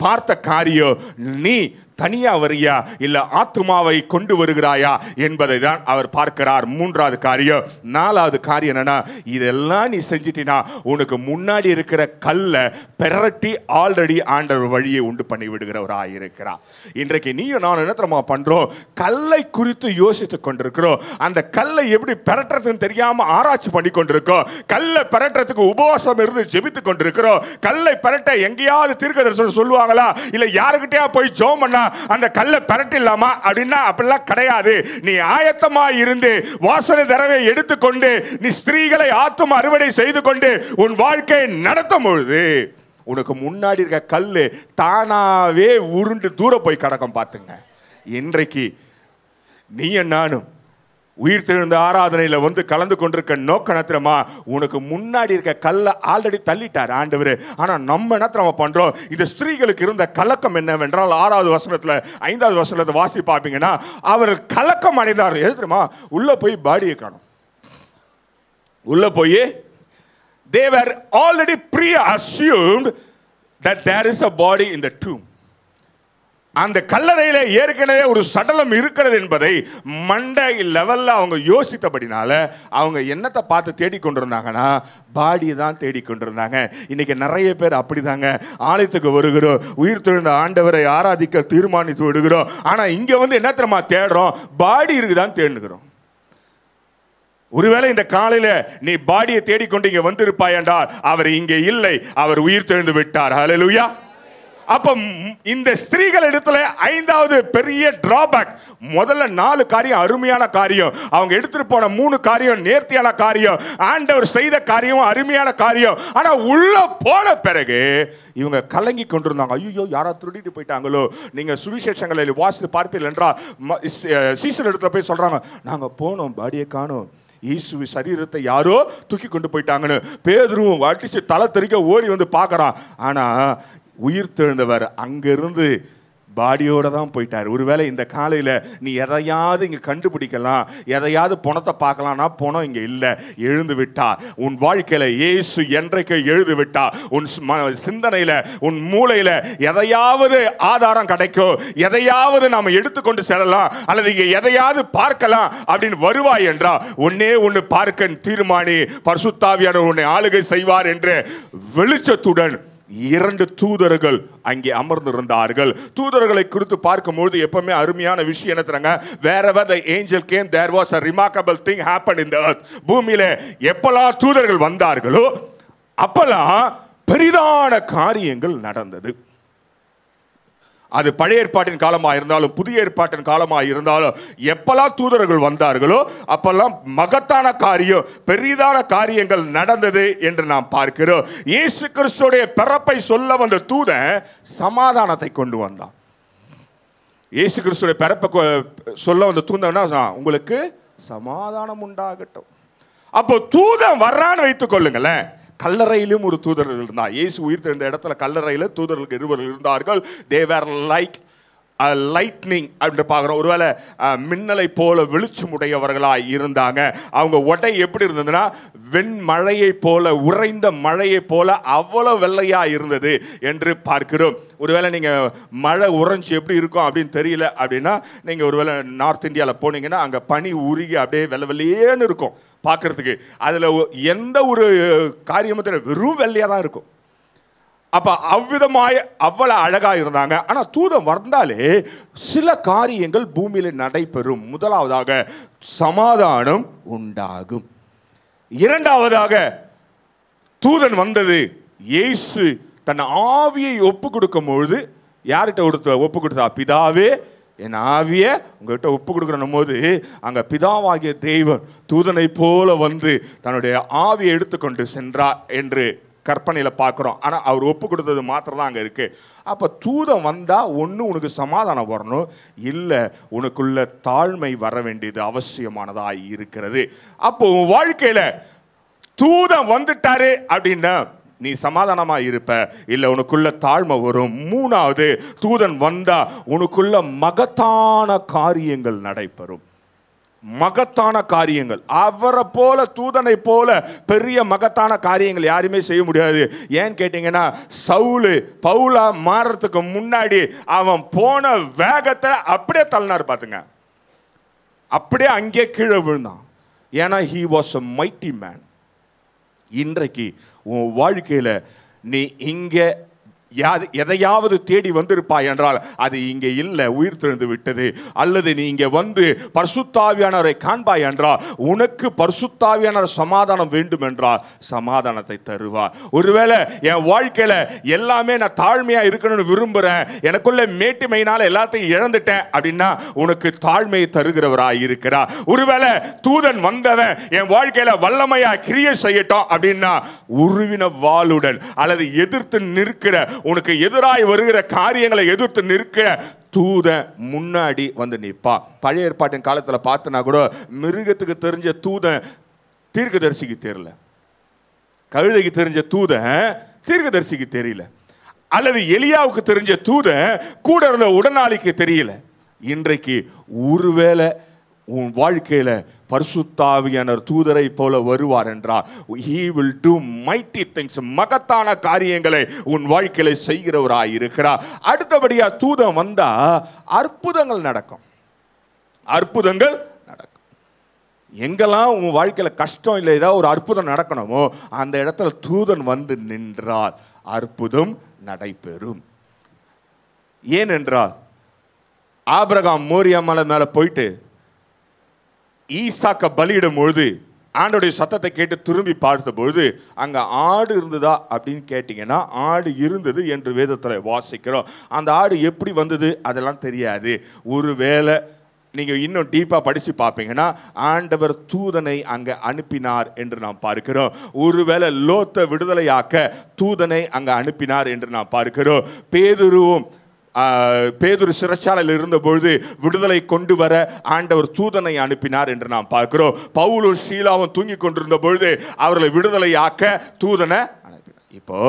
பார்த்த காரியம் நீ தனியா வரியா? இல்ல ஆத்துமாவை கொண்டு வருகிறாயா? என்பதை தான் அவர் பார்க்கிறார். மூன்றாவது காரியம். நாலாவது காரியம் என்னன்னா இதெல்லாம் நீ செஞ்சிட்டினா உனக்கு முன்னாடி இருக்கிற கல்லை பெரட்டி ஆல்ரெடி ஆண்டவர் வழியை உண்டு பண்ணி விடுகிறவராக இருக்கிறார். இன்றைக்கு நீயும் நான் என்ன தெரியுமா பண்றோம்? கல்லை குறித்து யோசித்து கொண்டிருக்கிறோம். அந்த கல்லை எப்படி பெரட்டுறதுன்னு தெரியாம ஆராய்ச்சி பண்ணி கொண்டிருக்கோம். கல்லை பெரட்டுறதுக்கு உபவாசம் இருந்து ஜெபித்து கொண்டிருக்கிறோம். கல்லை பெரட்ட எங்கேயாவது தீர்க்கதரிசனம் சொல்லுவாங்களா? இல்ல யாருக்கிட்டயா போய் ஜோம் பண்ணா? அந்த கல்லை பரட்டிடலாமா அப்படின்னா அப்படிலாம் கிடையாது. நீ ஆயத்தமா இருந்து வாசனை தரவை எடுத்துக்கொண்டு நீ ஸ்திரீகளை ஆத்தும் அறுவடை செய்து கொண்டு உன் வாழ்க்கையை நடத்தும் பொழுது உனக்கு முன்னாடி இருக்க கல்லு தானாவே உருண்டு தூர போய் கிடக்கும் பார்த்துங்க. இன்றைக்கு நீயும் நானும் உயிர் தெழுந்த ஆராதனையில் வந்து கலந்து கொண்டிருக்க நோக்க நத்திரமா உனக்கு முன்னாடி இருக்க கல்லை ஆல்ரெடி தள்ளிட்டார் ஆண்டவர். ஆனால் நம்ம என்ன நம்ம பண்ணுறோம் இந்த ஸ்திரீகளுக்கு இருந்த கலக்கம் என்னவென்றால் ஆறாவது வசனத்தில் ஐந்தாவது வசனத்தை வாசி பார்ப்பீங்கன்னா அவர் கலக்கம் அடைந்தார். எது தெரியுமா? உள்ள போய் பாடியை காணும். உள்ள போய் they were already presumed that there is a body in the tomb அந்த கல்லறையில் ஏற்கனவே ஒரு சடலம் இருக்கிறது என்பதை மண்டை லெவலில் அவங்க யோசித்தபடினால அவங்க என்னத்தை பார்த்து தேடிக்கொண்டிருந்தாங்கன்னா பாடியை தான் தேடிக்கொண்டிருந்தாங்க இன்னைக்கு நிறைய பேர் அப்படிதாங்க. ஆலயத்துக்கு வருகிறோம். உயிர் தெழுந்த ஆண்டவரை ஆராதிக்க தீர்மானித்து விடுகிறோம். ஆனால் இங்கே வந்து என்ன தெரியுமா தேடுறோம்? பாடி இருக்குதான் தேடுகிறோம். ஒருவேளை இந்த காலையில நீ பாடியை தேடிக்கொண்டு இங்கே வந்திருப்பாய் என்றால் அவர் இங்கே இல்லை. அவர் உயிர் தெழுந்து விட்டார். ஹலலுயா அப்போ இந்த ஸ்திரீகள் இடத்துல ஐந்தாவது பெரிய டிராபேக் முதல்ல நாலு காரியம் அருமையான காரியம். அவங்க எடுத்துட்டு போன மூணு காரியம் நேர்த்தியான காரியம். ஆண்டவர் செய்த காரியம் அருமையான காரியம். ஆனால் உள்ள போன பிறகு இவங்க கலங்கி கொண்டிருந்தாங்க. ஐயோ யாரா திருடிட்டு போயிட்டாங்களோ. நீங்கள் சுவிசேஷங்களை வாசித்து பார்ப்பீர்கள் என்றால் ம- சீசன் இடத்துல போய் சொல்கிறாங்க நாங்கள் போனோம் பாடியை காணோம். இயேசுவி சரீரத்தை யாரோ தூக்கி கொண்டு போயிட்டாங்கன்னு. பேதரும் அடிச்சு தலை தெறிக்க ஓடி வந்து பார்க்குறான். ஆனால் உயிர் தெழுந்தவர் அங்கிருந்து பாடியோடு தான் போயிட்டார். ஒருவேளை இந்த காலையில் நீ எதையாவது இங்கே கண்டுபிடிக்கலாம் எதையாவது பணத்தை பார்க்கலாம்னா பணம் இங்கே இல்லை. எழுந்து விட்டா. உன் வாழ்க்கையில் ஏசு என்றைக்கு எழுந்து விட்டா. உன் ஸ்- உன் மூளையில் எதையாவது ஆதாரம் கிடைக்கும் எதையாவது நாம் எடுத்துக்கொண்டு செல்லலாம் அல்லது இங்கே எதையாவது பார்க்கலாம் அப்படின்னு வருவாய் என்றா ஒன்னே ஒன்று பார்க்க தீர்மானி பர்சுத்தாவியான உன்னை ஆளுகை செய்வார் என்று வெளிச்சத்துடன் இரண்டு தூதர்கள் அங்கே அமர்ந்திருந்தார்கள். தூதர்களை குறித்து பார்க்கும்போது எப்பவுமே அருமையான விஷயம் என்ன தராங்க wherever the angel came there was a remarkable thing happen in the பூமியில் பூமியில எப்பெல்லாம் தூதர்கள் வந்தார்களோ அப்பெல்லாம் பெரிதான காரியங்கள் நடந்தது. அது பழைய ஏற்பாட்டின் காலமாக இருந்தாலும் புதிய ஏற்பாட்டின் காலமாக இருந்தாலும் எப்பெல்லாம் தூதர்கள் வந்தார்களோ அப்பெல்லாம் மகத்தான காரியம் பெரிதான காரியங்கள் நடந்தது என்று நாம் பார்க்கிறோம். இயேசு கிறிஸ்துடைய பிறப்பை சொல்ல வந்த தூதன் சமாதானத்தை கொண்டு வந்தான். இயேசு கிறிஸ்துடைய பிறப்பை கொ- சொல்ல வந்த தூதன்னா உங்களுக்கு சமாதானம் உண்டாகட்டும். அப்போ தூதன் வர்றான்னு வைத்துக் கொள்ளுங்களேன். கல்லறையிலும் ஒரு தூதர்கள் இருந்தார். இயேசு உயிர் தெரிந்த இடத்துல கல்லறையில தூதர்கள் இருவர்கள் இருந்தார்கள். தேவர் லைக் லைட்னிங் அப்படின்னு பார்க்குறோம். ஒருவேளை மின்னலை போல வெளிச்சமுடையவர்களாய் இருந்தாங்க. அவங்க உடை எப்படி இருந்ததுன்னா வெண்மழையை போல உறைந்த மழையை போல அவ்வளோ வெள்ளையாக இருந்தது என்று பார்க்கிறோம். ஒருவேளை நீங்கள் மழை உறைஞ்சி எப்படி இருக்கும் அப்படின்னு தெரியல அப்படின்னா நீங்கள் ஒருவேளை நார்த் இந்தியாவில் போனீங்கன்னா அங்கே பனி உருகி அப்படியே வெள்ளை வெள்ளையேன்னு இருக்கும் பார்க்கறதுக்கு. அதில் எந்த ஒரு காரியமும் தெரியல. வெறும் வெள்ளையாக தான் இருக்கும். அப்போ அவ்விதமாய் அவ்வளோ அழகாக இருந்தாங்க. ஆனால் தூதம் வந்தாலே சில காரியங்கள் பூமியில் நடைபெறும். முதலாவதாக சமாதானம் உண்டாகும். இரண்டாவதாக தூதன் வந்தது. இயேசு தன் ஆவியை ஒப்பு கொடுக்கும் பொழுது யார்கிட்ட கொடுத்த ஒப்பு கொடுத்தா பிதாவே என் ஆவிய உங்கள்கிட்ட ஒப்பு கொடுக்கணும் போது அங்கே பிதாவாகிய தெய்வம் தூதனை போல வந்து தன்னுடைய ஆவியை எடுத்துக்கொண்டு சென்றார் என்று கற்பனையில் பார்க்குறோம். ஆனால் அவர் ஒப்பு கொடுத்தது மாத்திரம் தான் அங்கே இருக்குது அப்போ தூதம் வந்தால் ஒன்று உனக்கு சமாதானம் வரணும். இல்லை உனக்குள்ள தாழ்மை வர வேண்டியது அவசியமானதாக இருக்கிறது. அப்போ உன் வாழ்க்கையில் தூதம் வந்துட்டாரு அப்படின்னா நீ சமாதானமாக இருப்ப. இல்லை உனக்குள்ள தாழ்மை வரும். மூணாவது தூதன் வந்தால் உனக்குள்ள மகத்தான காரியங்கள் நடைபெறும். மகத்தான காரியங்கள். அவரை போல தூதனை போல பெரிய மகத்தான காரியங்கள் யாருமே செய்ய முடியாது. ஏன்னு கேட்டீங்கன்னா சவுலு பவுலா மாறுறதுக்கு முன்னாடி அவன் போன வேகத்தை அப்படியே தள்ளினார் பார்த்துங்க அப்படியே அங்கே கீழே விழுந்தான். ஏன்னா he was a mighty man இன்றைக்கு உன் வாழ்க்கையில் நீ இங்கே எதையாவது தேடி வந்திருப்பாய் என்றால் அது இங்கே இல்லை உயிர் திறந்து விட்டது. அல்லது நீ இங்கே வந்து பரிசுத்தாவியானவரை காண்பாய் என்றால் உனக்கு பரிசுத்தாவியானவர் சமாதானம் வேண்டும் என்றால் சமாதானத்தை தருவார். ஒருவேளை என் வாழ்க்கையில் எல்லாமே நான் தாழ்மையாக இருக்கணும்னு விரும்புகிறேன் எனக்குள்ள மேட்டுமையினால் எல்லாத்தையும் இழந்துட்டேன் அப்படின்னா உனக்கு தாழ்மையை தருகிறவராக இருக்கிறார். ஒருவேளை தூதன் வந்தவன் என் வாழ்க்கையில் வல்லமையாக கிரியை செய்யட்டும் அப்படின்னா உருவின வாளுடன் அல்லது எதிர்த்து நிற்கிற உனக்கு எதிராய் வருகிற காரியங்களை எதிர்த்து நிற்க தூத முன்னாடி வந்து நிற்பா. பழைய ஏற்பாட்டின் காலத்தில் பார்த்தனா கூட மிருகத்துக்கு தெரிஞ்ச தூதன் தீர்க்கதரிசிக்கு தெரியல. கழுதைக்கு தெரிஞ்ச தூதன் தீர்க்கதரிசிக்கு தெரியல. அல்லது எலியாவுக்கு தெரிஞ்ச தூதன் கூட இருந்த உடனாளிக்கு தெரியல. இன்றைக்கு ஒருவேளை உன் வாழ்க்கையில் பரிசுத்தாவியனர் தூதரை போல வருவார் என்றார். He will do mighty things மகத்தான காரியங்களை உன் வாழ்க்கையில செய்கிறவராக இருக்கிறார் அடுத்தபடியாக தூதம் வந்தால் அற்புதங்கள் நடக்கும். அற்புதங்கள் நடக்கும். எங்கெல்லாம் உன் வாழ்க்கையில் கஷ்டம் இல்லை ஏதாவது ஒரு அற்புதம் நடக்கணுமோ அந்த இடத்துல தூதன் வந்து நின்றால் அற்புதம் நடைபெறும். ஏனென்றால் ஆபிரகாம் மோரியா மலை போயிட்டு ஈசாக்க பலியிடும் பொழுது ஆண்டோடைய சத்தத்தை கேட்டு திரும்பி பார்த்த பொழுது ஆடு இருந்ததா அப்படின்னு கேட்டிங்கன்னா ஆடு இருந்தது என்று வேதத்தில் வாசிக்கிறோம். அந்த ஆடு எப்படி வந்தது அதெல்லாம் தெரியாது. ஒரு வேளை நீங்கள் இன்னும் டீப்பாக படித்து பார்ப்பீங்கன்னா ஆண்டவர் தூதனை அங்கே அனுப்பினார் என்று நாம் பார்க்கிறோம். ஒருவேளை லோத்தை விடுதலையாக்க தூதனை அங்கே அனுப்பினார் என்று நாம் பார்க்கிறோம். பேதுருவும் பேதுரு சிறைச்சாலையில் இருந்த பொழுது விடுதலை கொண்டு வர ஆண்டவர் தூதனை அனுப்பினார் என்று நாம் பார்க்கிறோம். பவுலும் ஷீலாவும் தூங்கி கொண்டிருந்த பொழுது அவர்களை விடுதலையாக்க தூதனை அனுப்பினார். இப்போ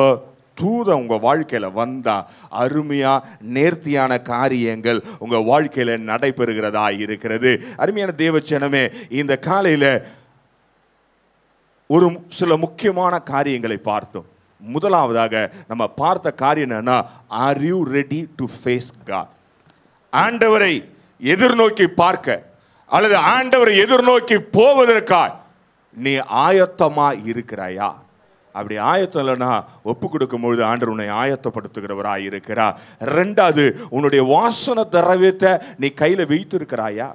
தூதன் உங்கள் வாழ்க்கையில் வந்தா அருமையாக நேர்த்தியான காரியங்கள் உங்கள் வாழ்க்கையில் நடைபெறுகிறதா இருக்கிறது. அருமையான தேவச்சனமே இந்த காலையில் ஒரு சில முக்கியமான காரியங்களை பார்த்தோம். முதலாவதாக நம்ம பார்த்த காரியம் என்னன்னா are you ready to face God ஆண்டவரை எதிர்நோக்கி பார்க்க அல்லது ஆண்டவரை எதிர்நோக்கி போவதற்காய் நீ ஆயத்தமா இருக்கிறாயா? அப்படி ஆயத்தம் இல்லைன்னா ஒப்பு கொடுக்கும்பொழுது ஆண்டர் உன்னை ஆயத்தப்படுத்துகிறவராக இருக்கிறா ரெண்டாவது உன்னுடைய வாசன திரவியத்தை நீ கையில் வைத்திருக்கிறாயா?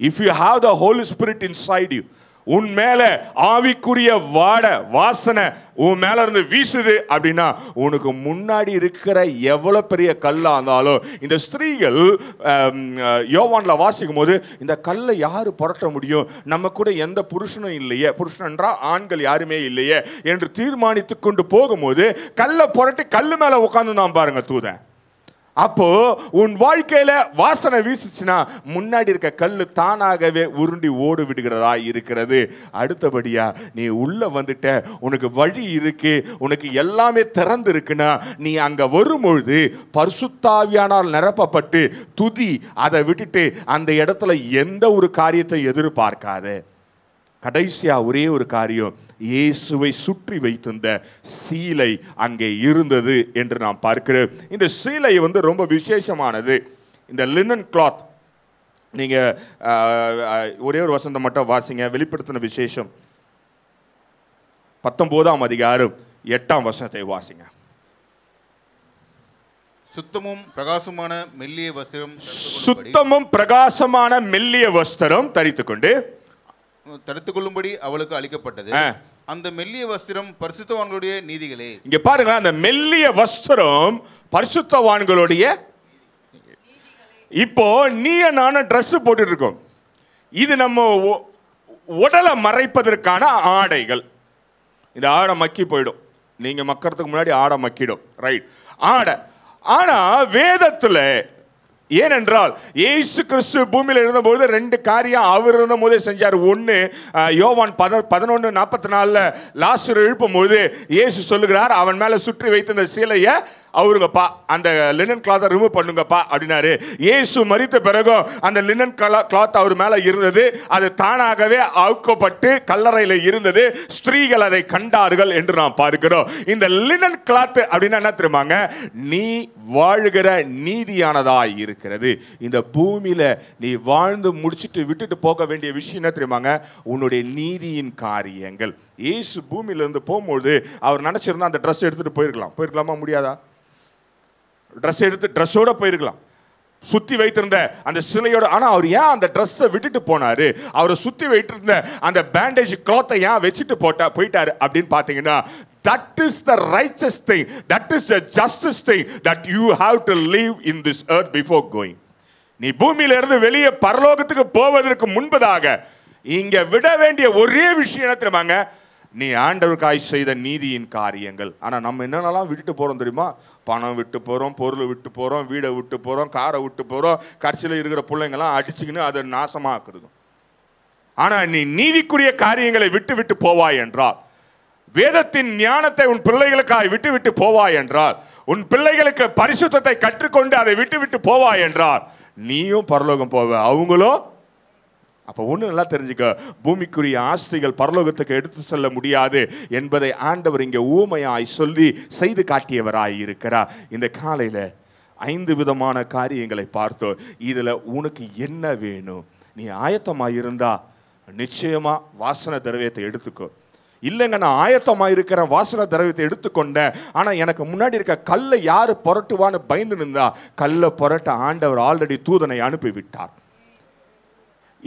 If you have the holy spirit inside you உன் மேல ஆவிக்குரிய வாட வாசனை உன் மேல இருந்து வீசுது அப்படின்னா உனக்கு முன்னாடி இருக்கிற எவ்வளவு பெரிய கல்லா இருந்தாலும் இந்த ஸ்திரீகள் யோவான்ல வாசிக்கும் போது இந்த கல்லை யாரு புரட்ட முடியும்? நம்ம கூட எந்த புருஷனும் இல்லையே. புருஷன் என்றால் ஆண்கள் யாருமே இல்லையே என்று தீர்மானித்து கொண்டு போகும்போது கல்லை புரட்டி கல் மேல உட்காந்து தான் பாருங்க தூதன். அப்போ உன் வாழ்க்கையில வாசனை வீசுச்சுன்னா முன்னாடி இருக்க கல்லு தானாகவே உருண்டி ஓடு விடுகிறதா இருக்கிறது. அடுத்தபடியா நீ உள்ள வந்துட்ட உனக்கு வழி இருக்கு உனக்கு எல்லாமே திறந்து இருக்குன்னா நீ அங்க வரும்பொழுது பர்சுத்தாவியானால் நிரப்பப்பட்டு துதி அதை விட்டுட்டு அந்த இடத்துல எந்த ஒரு காரியத்தை எதிர்பார்க்காத. கடைசியா ஒரே ஒரு காரியம் இயேசுவை சுற்றி வைத்திருந்த சீலை அங்கே இருந்தது என்று நாம் பார்க்கிறோம். இந்த சீலை வந்து ரொம்ப விசேஷமானது. இந்த லினன் கிளாத் நீங்க ஆஹ், ஆஹ், ஒரே ஒரு வசந்தம் மட்டும் வாசிங்க. வெளிப்படுத்தின விசேஷம். பத்தொன்பதாம் அதிகாரம் எட்டாம் வசனத்தை வாசிங்க. சுத்தமும் பிரகாசமான மெல்லிய வஸ்திரம் சுத்தமும் பிரகாசமான மெல்லிய வஸ்திரம் தரித்துக்கொண்டு தரித்துக் கொள்ளும்படி அவளுக்கு அளிக்கப்பட்டது. அந்த மெல்லிய வஸ்திரம் பரிசுத்தவான்களுடைய நீதிகளே. இங்க பாருங்க அந்த மெல்லிய வஸ்திரம் பரிசுத்தவான்களுடைய இப்போ நீ நானும் Dress போட்டுட்டு இருக்கோம் இது நம்ம உடலை மறைப்பதற்கான ஆடைகள். இந்த ஆடை மக்கி போயிடும். நீங்க மக்கறதுக்கு முன்னாடி ஆடை மக்கிடும் ரைட் ஆடை. ஆனா வேதத்துல ஏனென்றால் இயேசு கிறிஸ்து பூமியில் இருந்தபோது ரெண்டு காரியம் அவர் இருந்த போதே செஞ்சார். ஒன்று யோவான் பத பதினொன்று நாற்பத்தி நாலில் லாஸ்டர் எழுப்பும்போது இயேசு சொல்லுகிறார் அவன் மேலே சுற்றி வைத்த இந்த சீலையை அவருங்கப்பா அந்த லினன் கிளாத்தை ரிமூவ் பண்ணுங்கப்பா அப்படின்னாரு. இயேசு மறித்த பிறகும் அந்த லினன் கிளாத் அவர் மேலே இருந்தது. அது தானாகவே அவுக்கப்பட்டு கல்லறையில் இருந்தது. ஸ்திரீகள் அதை கண்டார்கள் என்று நாம் பார்க்கிறோம். இந்த லினன் கிளாத் அப்படின்னா என்ன தெரியுமாங்க? நீ வாழ்கிற நீதியானதாய் இருக்கிறது. இந்த பூமியில் நீ வாழ்ந்து முடிச்சுட்டு விட்டுட்டு போக வேண்டிய விஷயம் என்ன தெரியுமாங்க? உன்னுடைய நீதியின் காரியங்கள். ஏசு பூமியிலேருந்து போகும்போது அவர் நினச்சிருந்தா அந்த ட்ரெஸ் எடுத்துகிட்டு போயிருக்கலாம். போயிருக்கலாமா? முடியாதா? ட்ரெஸ் எடுத்து ட்ரெஸ்ஸோட போயிருக்கலாம். சுற்றி வைத்திருந்த அந்த சிலையோட ஆனால் அவர் ஏன் அந்த ட்ரெஸ்ஸை விட்டுட்டு போனாரு? அவரை சுற்றி வைத்திருந்த அந்த பேண்டேஜ் கிளாத்தை ஏன் வச்சுட்டு போட்டா போயிட்டார் அப்படின்னு பார்த்தீங்கன்னா that is the riches thing that is the justice thing that you have to leave in this earth before going நீ பூமியிலிருந்து வெளியே பரலோகத்துக்கு போவதற்கு முன்பதாக இங்கே விட வேண்டிய ஒரே விஷயம் என்ன தெரியுமாங்க? நீ ஆண்டவருக்காய் செய்த நீதியின் காரியங்கள். ஆனால் நம்ம என்னென்னலாம் விட்டுட்டு போகிறோம் தெரியுமா? பணம் விட்டு போகிறோம் பொருளை விட்டு போகிறோம் வீடை விட்டு போகிறோம் காரை விட்டு போகிறோம் கடைசியில் இருக்கிற பிள்ளைங்கெல்லாம் அடிச்சுக்கின்னு அதை நாசமாக்குதுங்க ஆனால் நீ நீதிக்குரிய காரியங்களை விட்டு விட்டு போவாய் என்றால் வேதத்தின் ஞானத்தை உன் பிள்ளைகளுக்காய் விட்டு விட்டு போவாய் என்றால் உன் பிள்ளைகளுக்கு பரிசுத்தத்தை கற்றுக்கொண்டு அதை விட்டு விட்டு போவாய் என்றால் நீயும் பரலோகம் போவ. அவங்களும் அப்போ ஒன்று நல்லா தெரிஞ்சுக்க. பூமிக்குரிய ஆஸ்திகள் பரலோகத்துக்கு எடுத்து செல்ல முடியாது என்பதை ஆண்டவர் இங்கே ஊமையாய் சொல்லி செய்து காட்டியவராய் இருக்கிறார். இந்த காலையில் ஐந்து விதமான காரியங்களை பார்த்தோம் இதில் உனக்கு என்ன வேணும்? நீ ஆயத்தமாக இருந்தா நிச்சயமாக வாசன திரவியத்தை எடுத்துக்கோ. இல்லைங்க நான் ஆயத்தமாக இருக்கிற வாசன திரவியத்தை எடுத்துக்கொண்டேன். ஆனால் எனக்கு முன்னாடி இருக்க கல்லை யார் புரட்டுவான்னு பயந்து நின்றா கல்லை புரட்ட ஆண்டவர் ஆல்ரெடி தூதனை அனுப்பிவிட்டார்.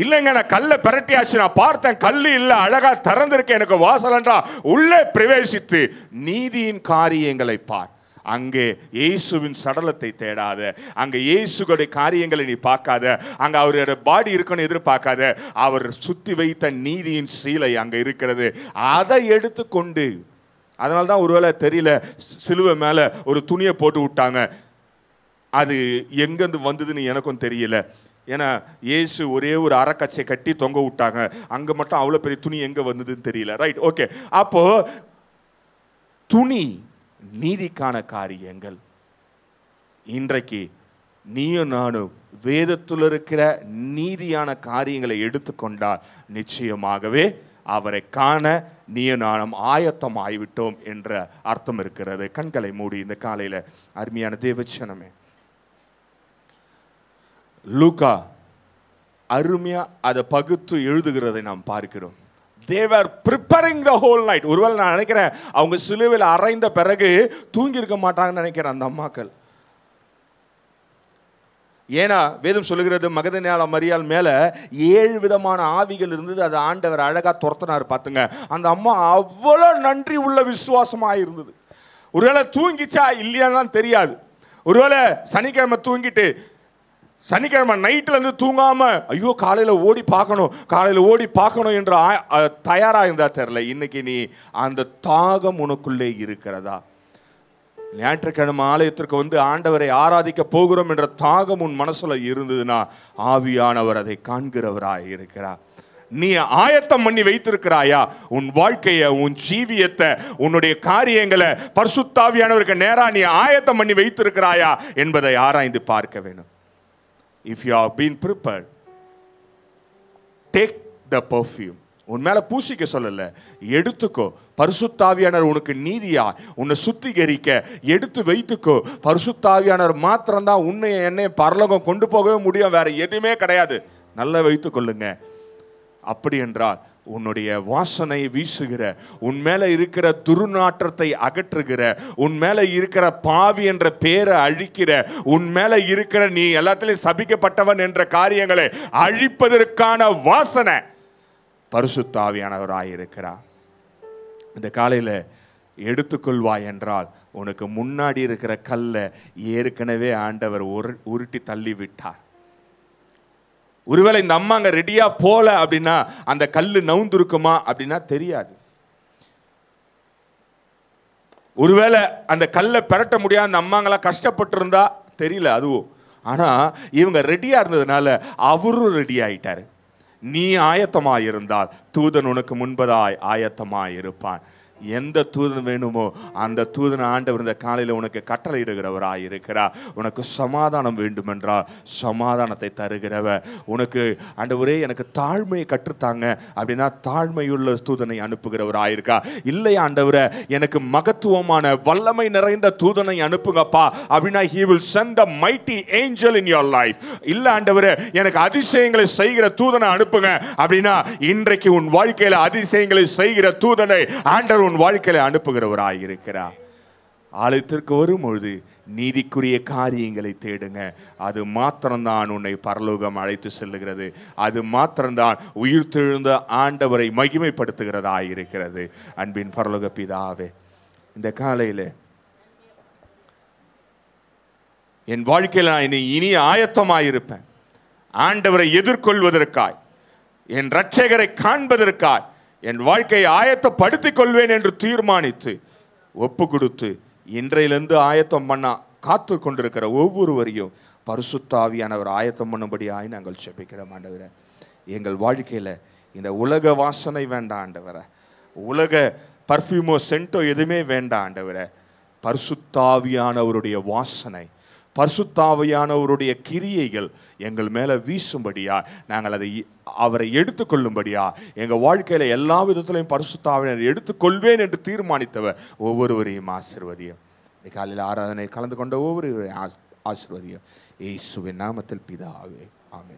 இல்லைங்க நான் கல்லை பிரட்டியாச்சு நான் பார்த்தேன் கல் இல்லை அழகா திறந்திருக்க எனக்கு வாசலன்றா உள்ளே பிரவேசித்து நீதியின் காரியங்களை பார். அங்கே இயேசுவின் சடலத்தை தேடாத அங்கே இயேசுகளுடைய காரியங்களை நீ பார்க்காத அங்கே அவரோட பாடி இருக்குன்னு எதிர்பார்க்காத அவர் சுத்தி வைத்த நீதியின் சீலை அங்கே இருக்கிறது. அதை எடுத்துக்கொண்டு அதனால தான் ஒருவேளை தெரியல சிலுவை மேலே ஒரு துணியை போட்டு விட்டாங்க. அது எங்கேருந்து வந்ததுன்னு எனக்கும் தெரியல. ஏன்னா இயேசு ஒரே ஒரு அறக்கச்சை கட்டி தொங்க விட்டாங்க. அங்கே மட்டும் அவ்வளோ பெரிய துணி எங்கே வந்ததுன்னு தெரியல. ரைட் ஓகே அப்போ துணி நீதிக்கான காரியங்கள். இன்றைக்கு நீயும் நானும் வேதத்தில் இருக்கிற நீதியான காரியங்களை எடுத்துக்கொண்டால் நிச்சயமாகவே அவரை காண நீயும் நானும் ஆயத்தம் ஆகிவிட்டோம் என்ற அர்த்தம் இருக்கிறது. கண்களை மூடி இந்த காலையில் அருமையான தேவச்சனமே. லூகா அருமையா அதை பகுத்து எழுதுகிறதை நாம் பார்க்கிறோம். They were preparing the whole night ஒருவேளை நான் நினைக்கிறேன் அவங்க சிலுவையில் அரைந்த பிறகு தூங்கி இருக்க மாட்டாங்கன்னு நினைக்கிறேன் அந்த அம்மாக்கள். ஏன்னா வேதம் சொல்லுகிறது மகதனியால மரியால் மேலே ஏழு விதமான ஆவிகள் இருந்தது. அது ஆண்டவர் அழகாக துரத்தினார் பார்த்துங்க. அந்த அம்மா அவ்வளோ நன்றி உள்ள விசுவாசமாக இருந்தது. ஒருவேளை தூங்கிச்சா இல்லையான்னு தெரியாது. ஒருவேளை சனிக்கிழமை தூங்கிட்டு சனிக்கிழமை நைட்டிலேருந்து தூங்காமல் ஐயோ காலையில் ஓடி பார்க்கணும் காலையில் ஓடி பார்க்கணும் என்று தயாராக இருந்தால் தெரில இன்னைக்கு நீ அந்த தாகம் உனக்குள்ளே இருக்கிறதா? ஞாயிற்றுக்கிழமை ஆலயத்திற்கு வந்து ஆண்டவரை ஆராதிக்க போகிறோம் என்ற தாகம் உன் மனசில் இருந்ததுன்னா ஆவியானவர் அதை காண்கிறவராய் இருக்கிறார். நீ ஆயத்தம் பண்ணி வைத்திருக்கிறாயா? உன் வாழ்க்கையை உன் ஜீவியத்தை உன்னுடைய காரியங்களை பர்சுத்தாவியானவருக்கு நேராக நீ ஆயத்தம் பண்ணி வைத்திருக்கிறாயா என்பதை ஆராய்ந்து பார்க்க வேணும் if you have been prepared take the perfume உன் மேலே பூசிக்க சொல்லலை. எடுத்துக்கோ. பரிசுத்தாவியானர் உனக்கு நீதியா? உன்னை சுத்திகரிக்க எடுத்து வைத்துக்கோ. பரிசுத்தாவியானர் மாத்திரம்தான் உன்னை என்னை பரலோகம் கொண்டு போகவே முடியும். வேற எதுவுமே கிடையாது. நல்லா வைத்துக்கொள்ளுங்க அப்படி என்றால் உன்னுடைய வாசனை வீசுகிற உன் மேலே இருக்கிற துருநாற்றத்தை அகற்றுகிற உன் மேலே இருக்கிற பாவி என்ற பேரை அழிக்கிற உன் மேலே இருக்கிற நீ எல்லாத்திலையும் சபிக்கப்பட்டவன் என்ற காரியங்களை அழிப்பதற்கான வாசனை பரிசுத்தாவியானவராயிருக்கிறார் இந்த காலையில் எடுத்துக்கொள்வாய் என்றால் உனக்கு முன்னாடி இருக்கிற கல்லை ஏற்கனவே ஆண்டவர் உரு உருட்டி தள்ளி விட்டார் ஒருவேளை இந்த அம்மா அங்கே ரெடியாக போகல அப்படின்னா அந்த கல் நவுந்துருக்குமா அப்படின்னா தெரியாது. ஒருவேளை அந்த கல்லை பெரட்ட முடியாத அந்த அம்மாங்களாம் கஷ்டப்பட்டிருந்தா தெரியல அதுவும். ஆனால் இவங்க ரெடியாக இருந்ததுனால அவரும் ரெடி ஆயிட்டார். நீ ஆயத்தமாக இருந்தால் தூதன் உனக்கு முன்பதாய் ஆயத்தமாக இருப்பான் எந்த தூதன் வேணுமோ அந்த தூதன் ஆண்டவர் இந்த காலையில் உனக்கு கட்டளையிடுகிறவராக இருக்கிறார் உனக்கு சமாதானம் வேண்டுமென்றால் சமாதானத்தை தருகிறவர். உனக்கு ஆண்டவரே எனக்கு தாழ்மையை கற்றுத்தாங்க அப்படின்னா தாழ்மையுள்ள தூதனை அனுப்புகிறவராக இருக்கா இல்லை ஆண்டவரை எனக்கு மகத்துவமான வல்லமை நிறைந்த தூதனை அனுப்புங்கப்பா அப்படின்னா he will send the mighty angel in your life இல்ல ஆண்டவரே எனக்கு அதிசயங்களை செய்கிற தூதனை அனுப்புங்க அப்படின்னா இன்றைக்கு உன் வாழ்க்கையில அதிசயங்களை செய்கிற தூதனை ஆண்டவர் உன் வாழ்க்கையில அனுப்புகிறவராய் இருக்கிறார். ஆலயத்திற்கு வரும்பொழுது நீதிக்குரிய காரியங்களை தேடுங்க. அது மாத்திரம்தான் உன்னை பரலோகம் அழைத்து செல்லுகிறது. அது மாத்திரம்தான் உயிர்த்தெழுந்த ஆண்டவரை மகிமைப்படுத்துகிறதா இருக்கிறது. அன்பின் பரலோக பிதாவே இந்த காலையில் என் வாழ்க்கையில் நான் இனி இனி ஆயத்தமாயிருப்பேன். ஆண்டவரை எதிர்கொள்வதற்காய் என் ரட்சகரை காண்பதற்காய் என் வாழ்க்கையை ஆயத்தப்படுத்திக் கொள்வேன் என்று தீர்மானித்து ஒப்பு கொடுத்து இன்றையிலிருந்து ஆயத்தம் பண்ண காத்து கொண்டிருக்கிற ஒவ்வொருவரையும் பரிசுத்தாவியானவர் ஆயத்தம் பண்ணும்படியாய் நாங்கள் செபிக்கிறோம் ஆண்டவரே. எங்கள் வாழ்க்கையில் இந்த உலக வாசனை வேண்டாம் ஆண்டவரை. உலக பர்ஃப்யூமோ சென்ட்டோ எதுவுமே வேண்டாம் ஆண்டவரை. பரிசுத்தாவியானவருடைய வாசனை பரிசுத்தாவியானவருடைய கிரியைகள் எங்கள் மேலே வீசும்படியா? நாங்கள் அதை அவரை எடுத்துக்கொள்ளும்படியா? எங்கள் வாழ்க்கையில் எல்லா விதத்திலையும் பரிசுத்தாவினர் எடுத்துக்கொள்வேன் என்று தீர்மானித்தவர் ஒவ்வொருவரையும் ஆசிர்வதியும். காலையில் ஆராதனை கலந்து கொண்ட ஒவ்வொருவரையும் ஆஸ்- ஆசிர்வதியும். இயேசுவின் நாமத்தில் பிதாவே ஆமே